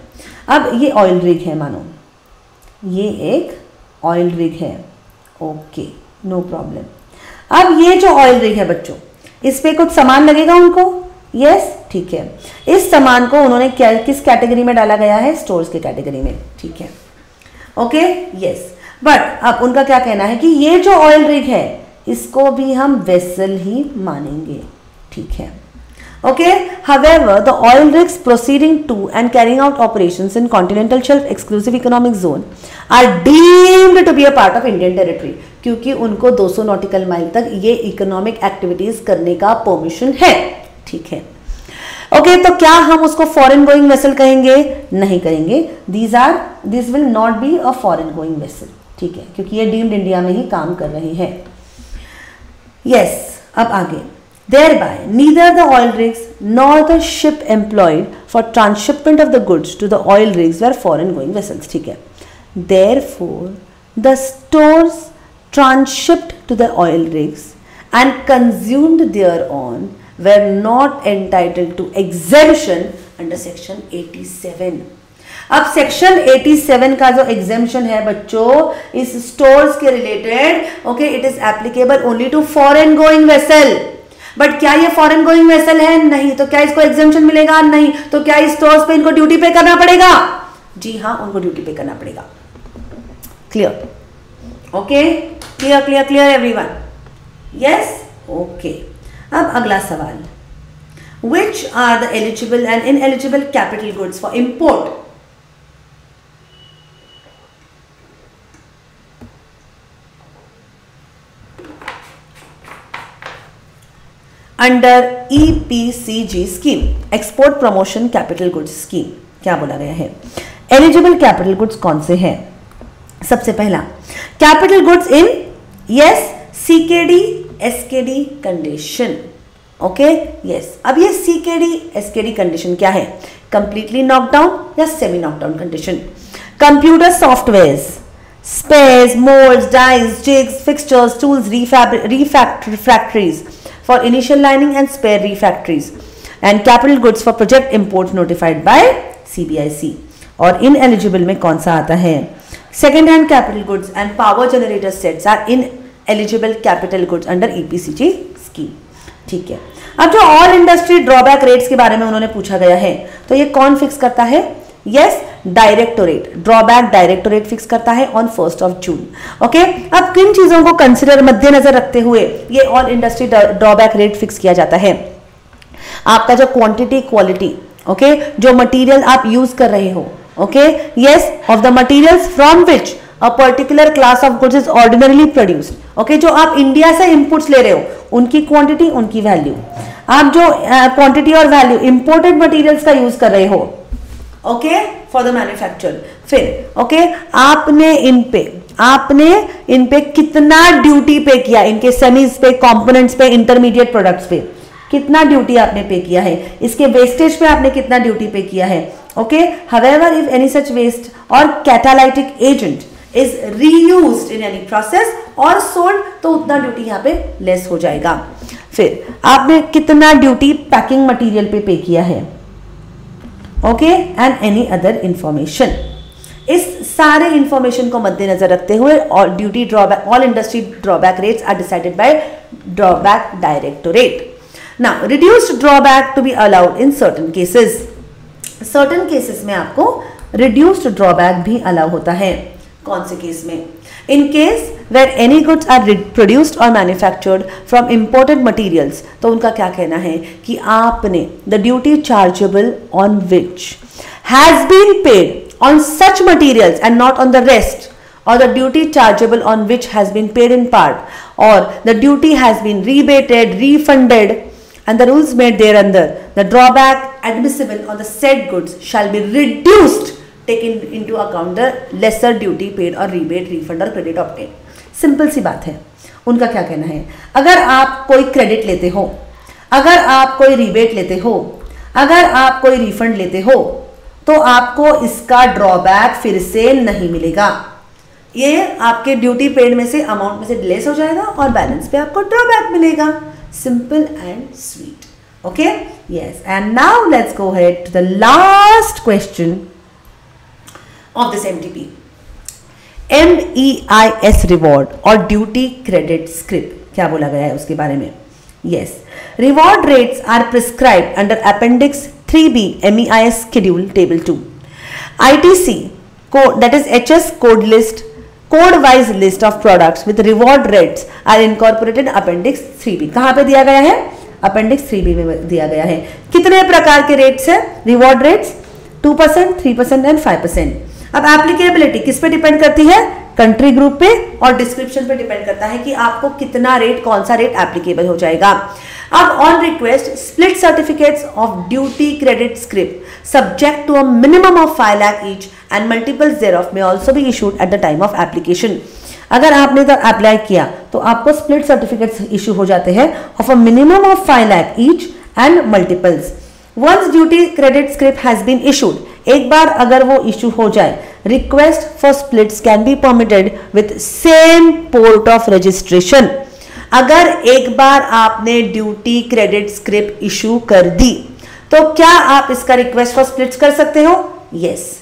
अब ये oil rig है मानो ये एक ऑयल रिग है ओके नो प्रॉब्लम अब ये जो ऑयल रिग है बच्चों इस पे कुछ सामान लगेगा उनको यस ठीक है। इस सामान को उन्होंने क्या किस कैटेगरी में डाला गया है? स्टोर्स के कैटेगरी में, ठीक है। ओके यस बट अब उनका क्या कहना है कि ये जो ऑयल रिग है, इसको भी हम वेसल ही मानेंगे, ठीक है। Okay however the oil rigs proceeding to and carrying out operation in continental shelf exclusive economic zone are deemed to be a part of Indian territory क्योंकि उनको 200 नॉटिकल माइल तक ये इकोनॉमिक एक्टिविटीज़ करने का परमिशन है। ठीक है। Okay तो क्या हम उसको फॉरेन गोइंग वेसल कहेंगे? नहीं कहेंगे these are this will not be a foreign going vessel ठीक है, क्योंकि ये डीम्ड इंडिया में ही काम कर रही है। यस अब आगे। Thereby neither the oil rigs nor the ship employed for transshipment of the goods to the oil rigs were foreign going vessels ठीक है। Therefore the store transshipped to the oil rigs and consumed thereon were not entitled to exemption under section 87. अब section 87 का जो exemption है बच्चों, इस stores के related okay it is applicable only to foreign going vessel but क्या ये foreign going vessel है? नहीं तो क्या इसको एग्जामेशन मिलेगा? नहीं तो क्या इस स्टोर्स पे इनको ड्यूटी पे करना पड़ेगा? जी हाँ उनको ड्यूटी पे करना पड़ेगा। Clear okay clear clear clear everyone yes okay अब अगला सवाल. Which are the eligible and in eligible capital goods for import under EPCG scheme export promotion capital goods scheme क्या बोला गया है? एलिजिबल कैपिटल गुड्स कौन से हैं? सबसे पहला capital goods in yes CKD SKD condition okay yes अब ये सीकेडी एसकेडी कंडीशन क्या है? कंप्लीटली नॉकडाउन या semi knockdown condition computer software spares moulds dies jigs fixtures tools refractories for initial lining and spare refactories and capital goods for project imports notified by CBIC और in eligible में कौन सा आता है? Second hand capital goods and power generator sets are in eligible capital goods under EPCG scheme ठीक है। अब जो ऑल इंडस्ट्री ड्रॉबैक रेट्स के बारे में उन्होंने पूछा गया है तो ये कौन फिक्स करता है? Yes directorate drawback directorate fix करता है on first of June okay अब किन चीज़ों को कंसिडर मद्देनजर रखते हुए ये all industry drawback rate fix किया जाता है? आपका जो क्वांटिटी क्वालिटी ओके जो मटेरियल आप यूज़ कर रहे हो okay yes of the materials from which a particular class of goods is ordinarily produced okay जो आप इंडिया से इनपुट्स ले रहे हो उनकी क्वांटिटी उनकी वैल्यू आप जो क्वांटिटी और वैल्यू इंपोर्टेड मटेरियल्स का यूज़ कर रहे हो ओके फॉर द मैन्युफैक्चर फिर ओके okay, आपने इन पे आपने इन पे कितना ड्यूटी पे किया? इनके सेमीज पे कंपोनेंट्स पे इंटरमीडिएट प्रोडक्ट्स पे. कितना ड्यूटी आपने पे किया है? इसके वेस्टेज पे आपने कितना ड्यूटी पे किया है? Okay however if any such waste और catalytic agent is reused in any process और सोल्ड तो उतना ड्यूटी यहाँ पे लेस हो जाएगा। फिर, आपने कितना ड्यूटी पैकिंग मटेरियल पे पे किया है? Okay and any other information इस सारे इंफॉर्मेशन को मद्देनजर रखते हुए और duty drawback all industry drawback rates are decided by drawback directorate now reduced drawback to be allowed in certain cases certain cases में आपको रिड्यूस्ड ड्रॉबैक भी अलाउ होता है। कौन से केस में in case where any goods are produced और manufactured from imported materials तो उनका क्या कहना है कि आपने the duty chargeable on which has been paid on such materials and not on the rest और the duty chargeable on which has been paid in part और the duty has been rebated refunded and the rules made thereunder the drawback admissible on the set goods shall be reduced taking into account the lesser duty paid or rebate, refund or credit obtained. Simple सी बात है। उनका क्या कहना है? अगर आप कोई credit लेते हो अगर आप कोई रिबेट लेते हो अगर आप कोई रिफंड लेते हो तो आपको इसका ड्रॉबैक फिर से नहीं मिलेगा। ये आपके ड्यूटी पेड में से अमाउंट में से लेस हो जाएगा और बैलेंस पे आपको ड्रॉबैक मिलेगा। Simple and sweet okay yes and now let's go head to the last question of M E I S reward और ड्यूटी क्रेडिट स्क्रिप्ट क्या बोला गया है उसके बारे में? Yes reward rates are prescribe under appendix 3b MEIS schedule table 2 ITC code that is HS code list, code wise list of products with reward rates are incorporated appendix 3b कहाँ पे दिया गया है? अपेंडिक्स 3b में दिया गया है। कितने प्रकार के रेट्स है? Reward rates 2 percent three percent and five percent अब एप्लीकेबिलिटी किस पे डिपेंड करती है? कंट्री ग्रुप पे और डिस्क्रिप्शन पे डिपेंड करता है कि आपको कितना रेट कौन सा रेट एप्लीकेबल हो जाएगा। अब on request split certificates of duty credit script subject to a minimum of five lakh each and multiple thereof में ऑल्सो भी issued at the time of application अगर आपने तो अप्लाई किया तो आपको स्प्लिट सर्टिफिकेट्स इशू हो जाते हैं of a minimum of five lakh each and multiples once duty credit script has been issued एक बार अगर वो इशू हो जाए request for splits can be permitted with same port of registration अगर एक बार आपने ड्यूटी क्रेडिट स्क्रिप्ट इशू कर दी तो क्या आप इसका रिक्वेस्ट फॉर स्प्लिट्स कर सकते हो यस yes.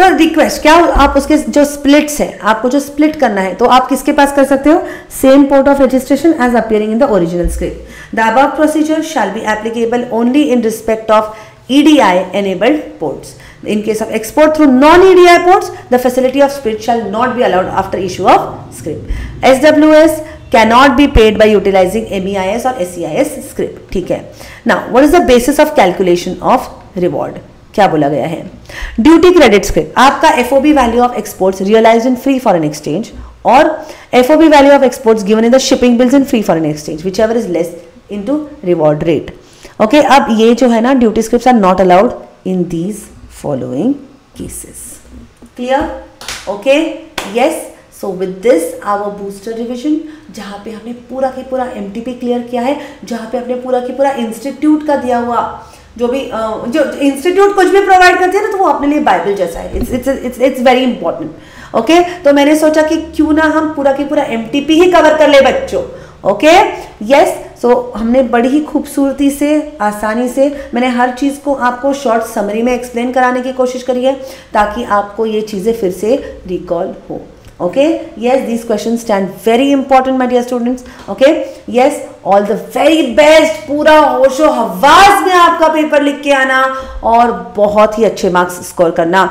तो रिक्वेस्ट क्या आप उसके जो स्प्लिट्स है, आपको जो स्प्लिट करना है तो आप किसके पास कर सकते हो? Same port of registration as appearing in the original script the above procedure shall be applicable only in respect of EDI enabled ports in case of export through non EDI ports the facility of split shall not be allowed after issue of script S W S cannot be paid by utilising M E I S और S C I S script ठीक है. ना what is the basis of calculation of reward क्या बोला गया है? Duty credit script आपका FOB value of exports realise in free foreign exchange और FOB value of exports given in the shipping bills in free foreign exchange whichever is less in reward rate okay अब ये जो है ना duty script are not allowed in these following cases clear okay yes so with this our booster revision जहाँ पे हमने पूरा की पूरा एमटीपी क्लियर किया है, जहाँ पे हमने पूरा की पूरा इंस्टीट्यूट का दिया हुआ जो भी जो इंस्टीट्यूट कुछ भी प्रोवाइड करते हैं ना तो वो अपने लिए बाइबल जैसा है। It's it's it's very important okay तो मैंने सोचा कि क्यों ना हम पूरा की पूरा एमटीपी ही कवर कर ले बच्चों ओके यस सो हमने बड़ी ही खूबसूरती से, आसानी से, मैंने हर चीज़ को आपको शॉर्ट समरी में एक्सप्लेन कराने की कोशिश करी है, ताकि आपको ये चीज़ें फिर से रिकॉल हो। Okay? Yes, these questions stand very important, my dear students. Okay? Yes, all the very best. पूरा होशो हवास में आपका पेपर लिख के आना और बहुत ही अच्छे मार्क्स स्कोर करना।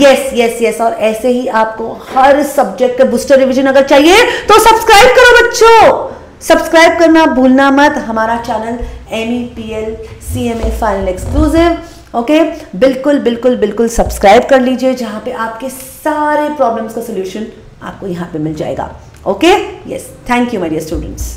यस यस यस और ऐसे ही आपको हर सब्जेक्ट का बूस्टर रिवीजन अगर चाहिए तो सब्सक्राइब करो बच्चों। सब्सक्राइब करना भूलना मत। हमारा channel M E P L C M A final exclusive okay बिल्कुल बिल्कुल बिल्कुल सब्सक्राइब कर लीजिए, जहाँ पे आपके सारे प्रॉब्लम्स का सोल्यूशन आपको यहाँ पे मिल जाएगा। Okay yes thank you my dear students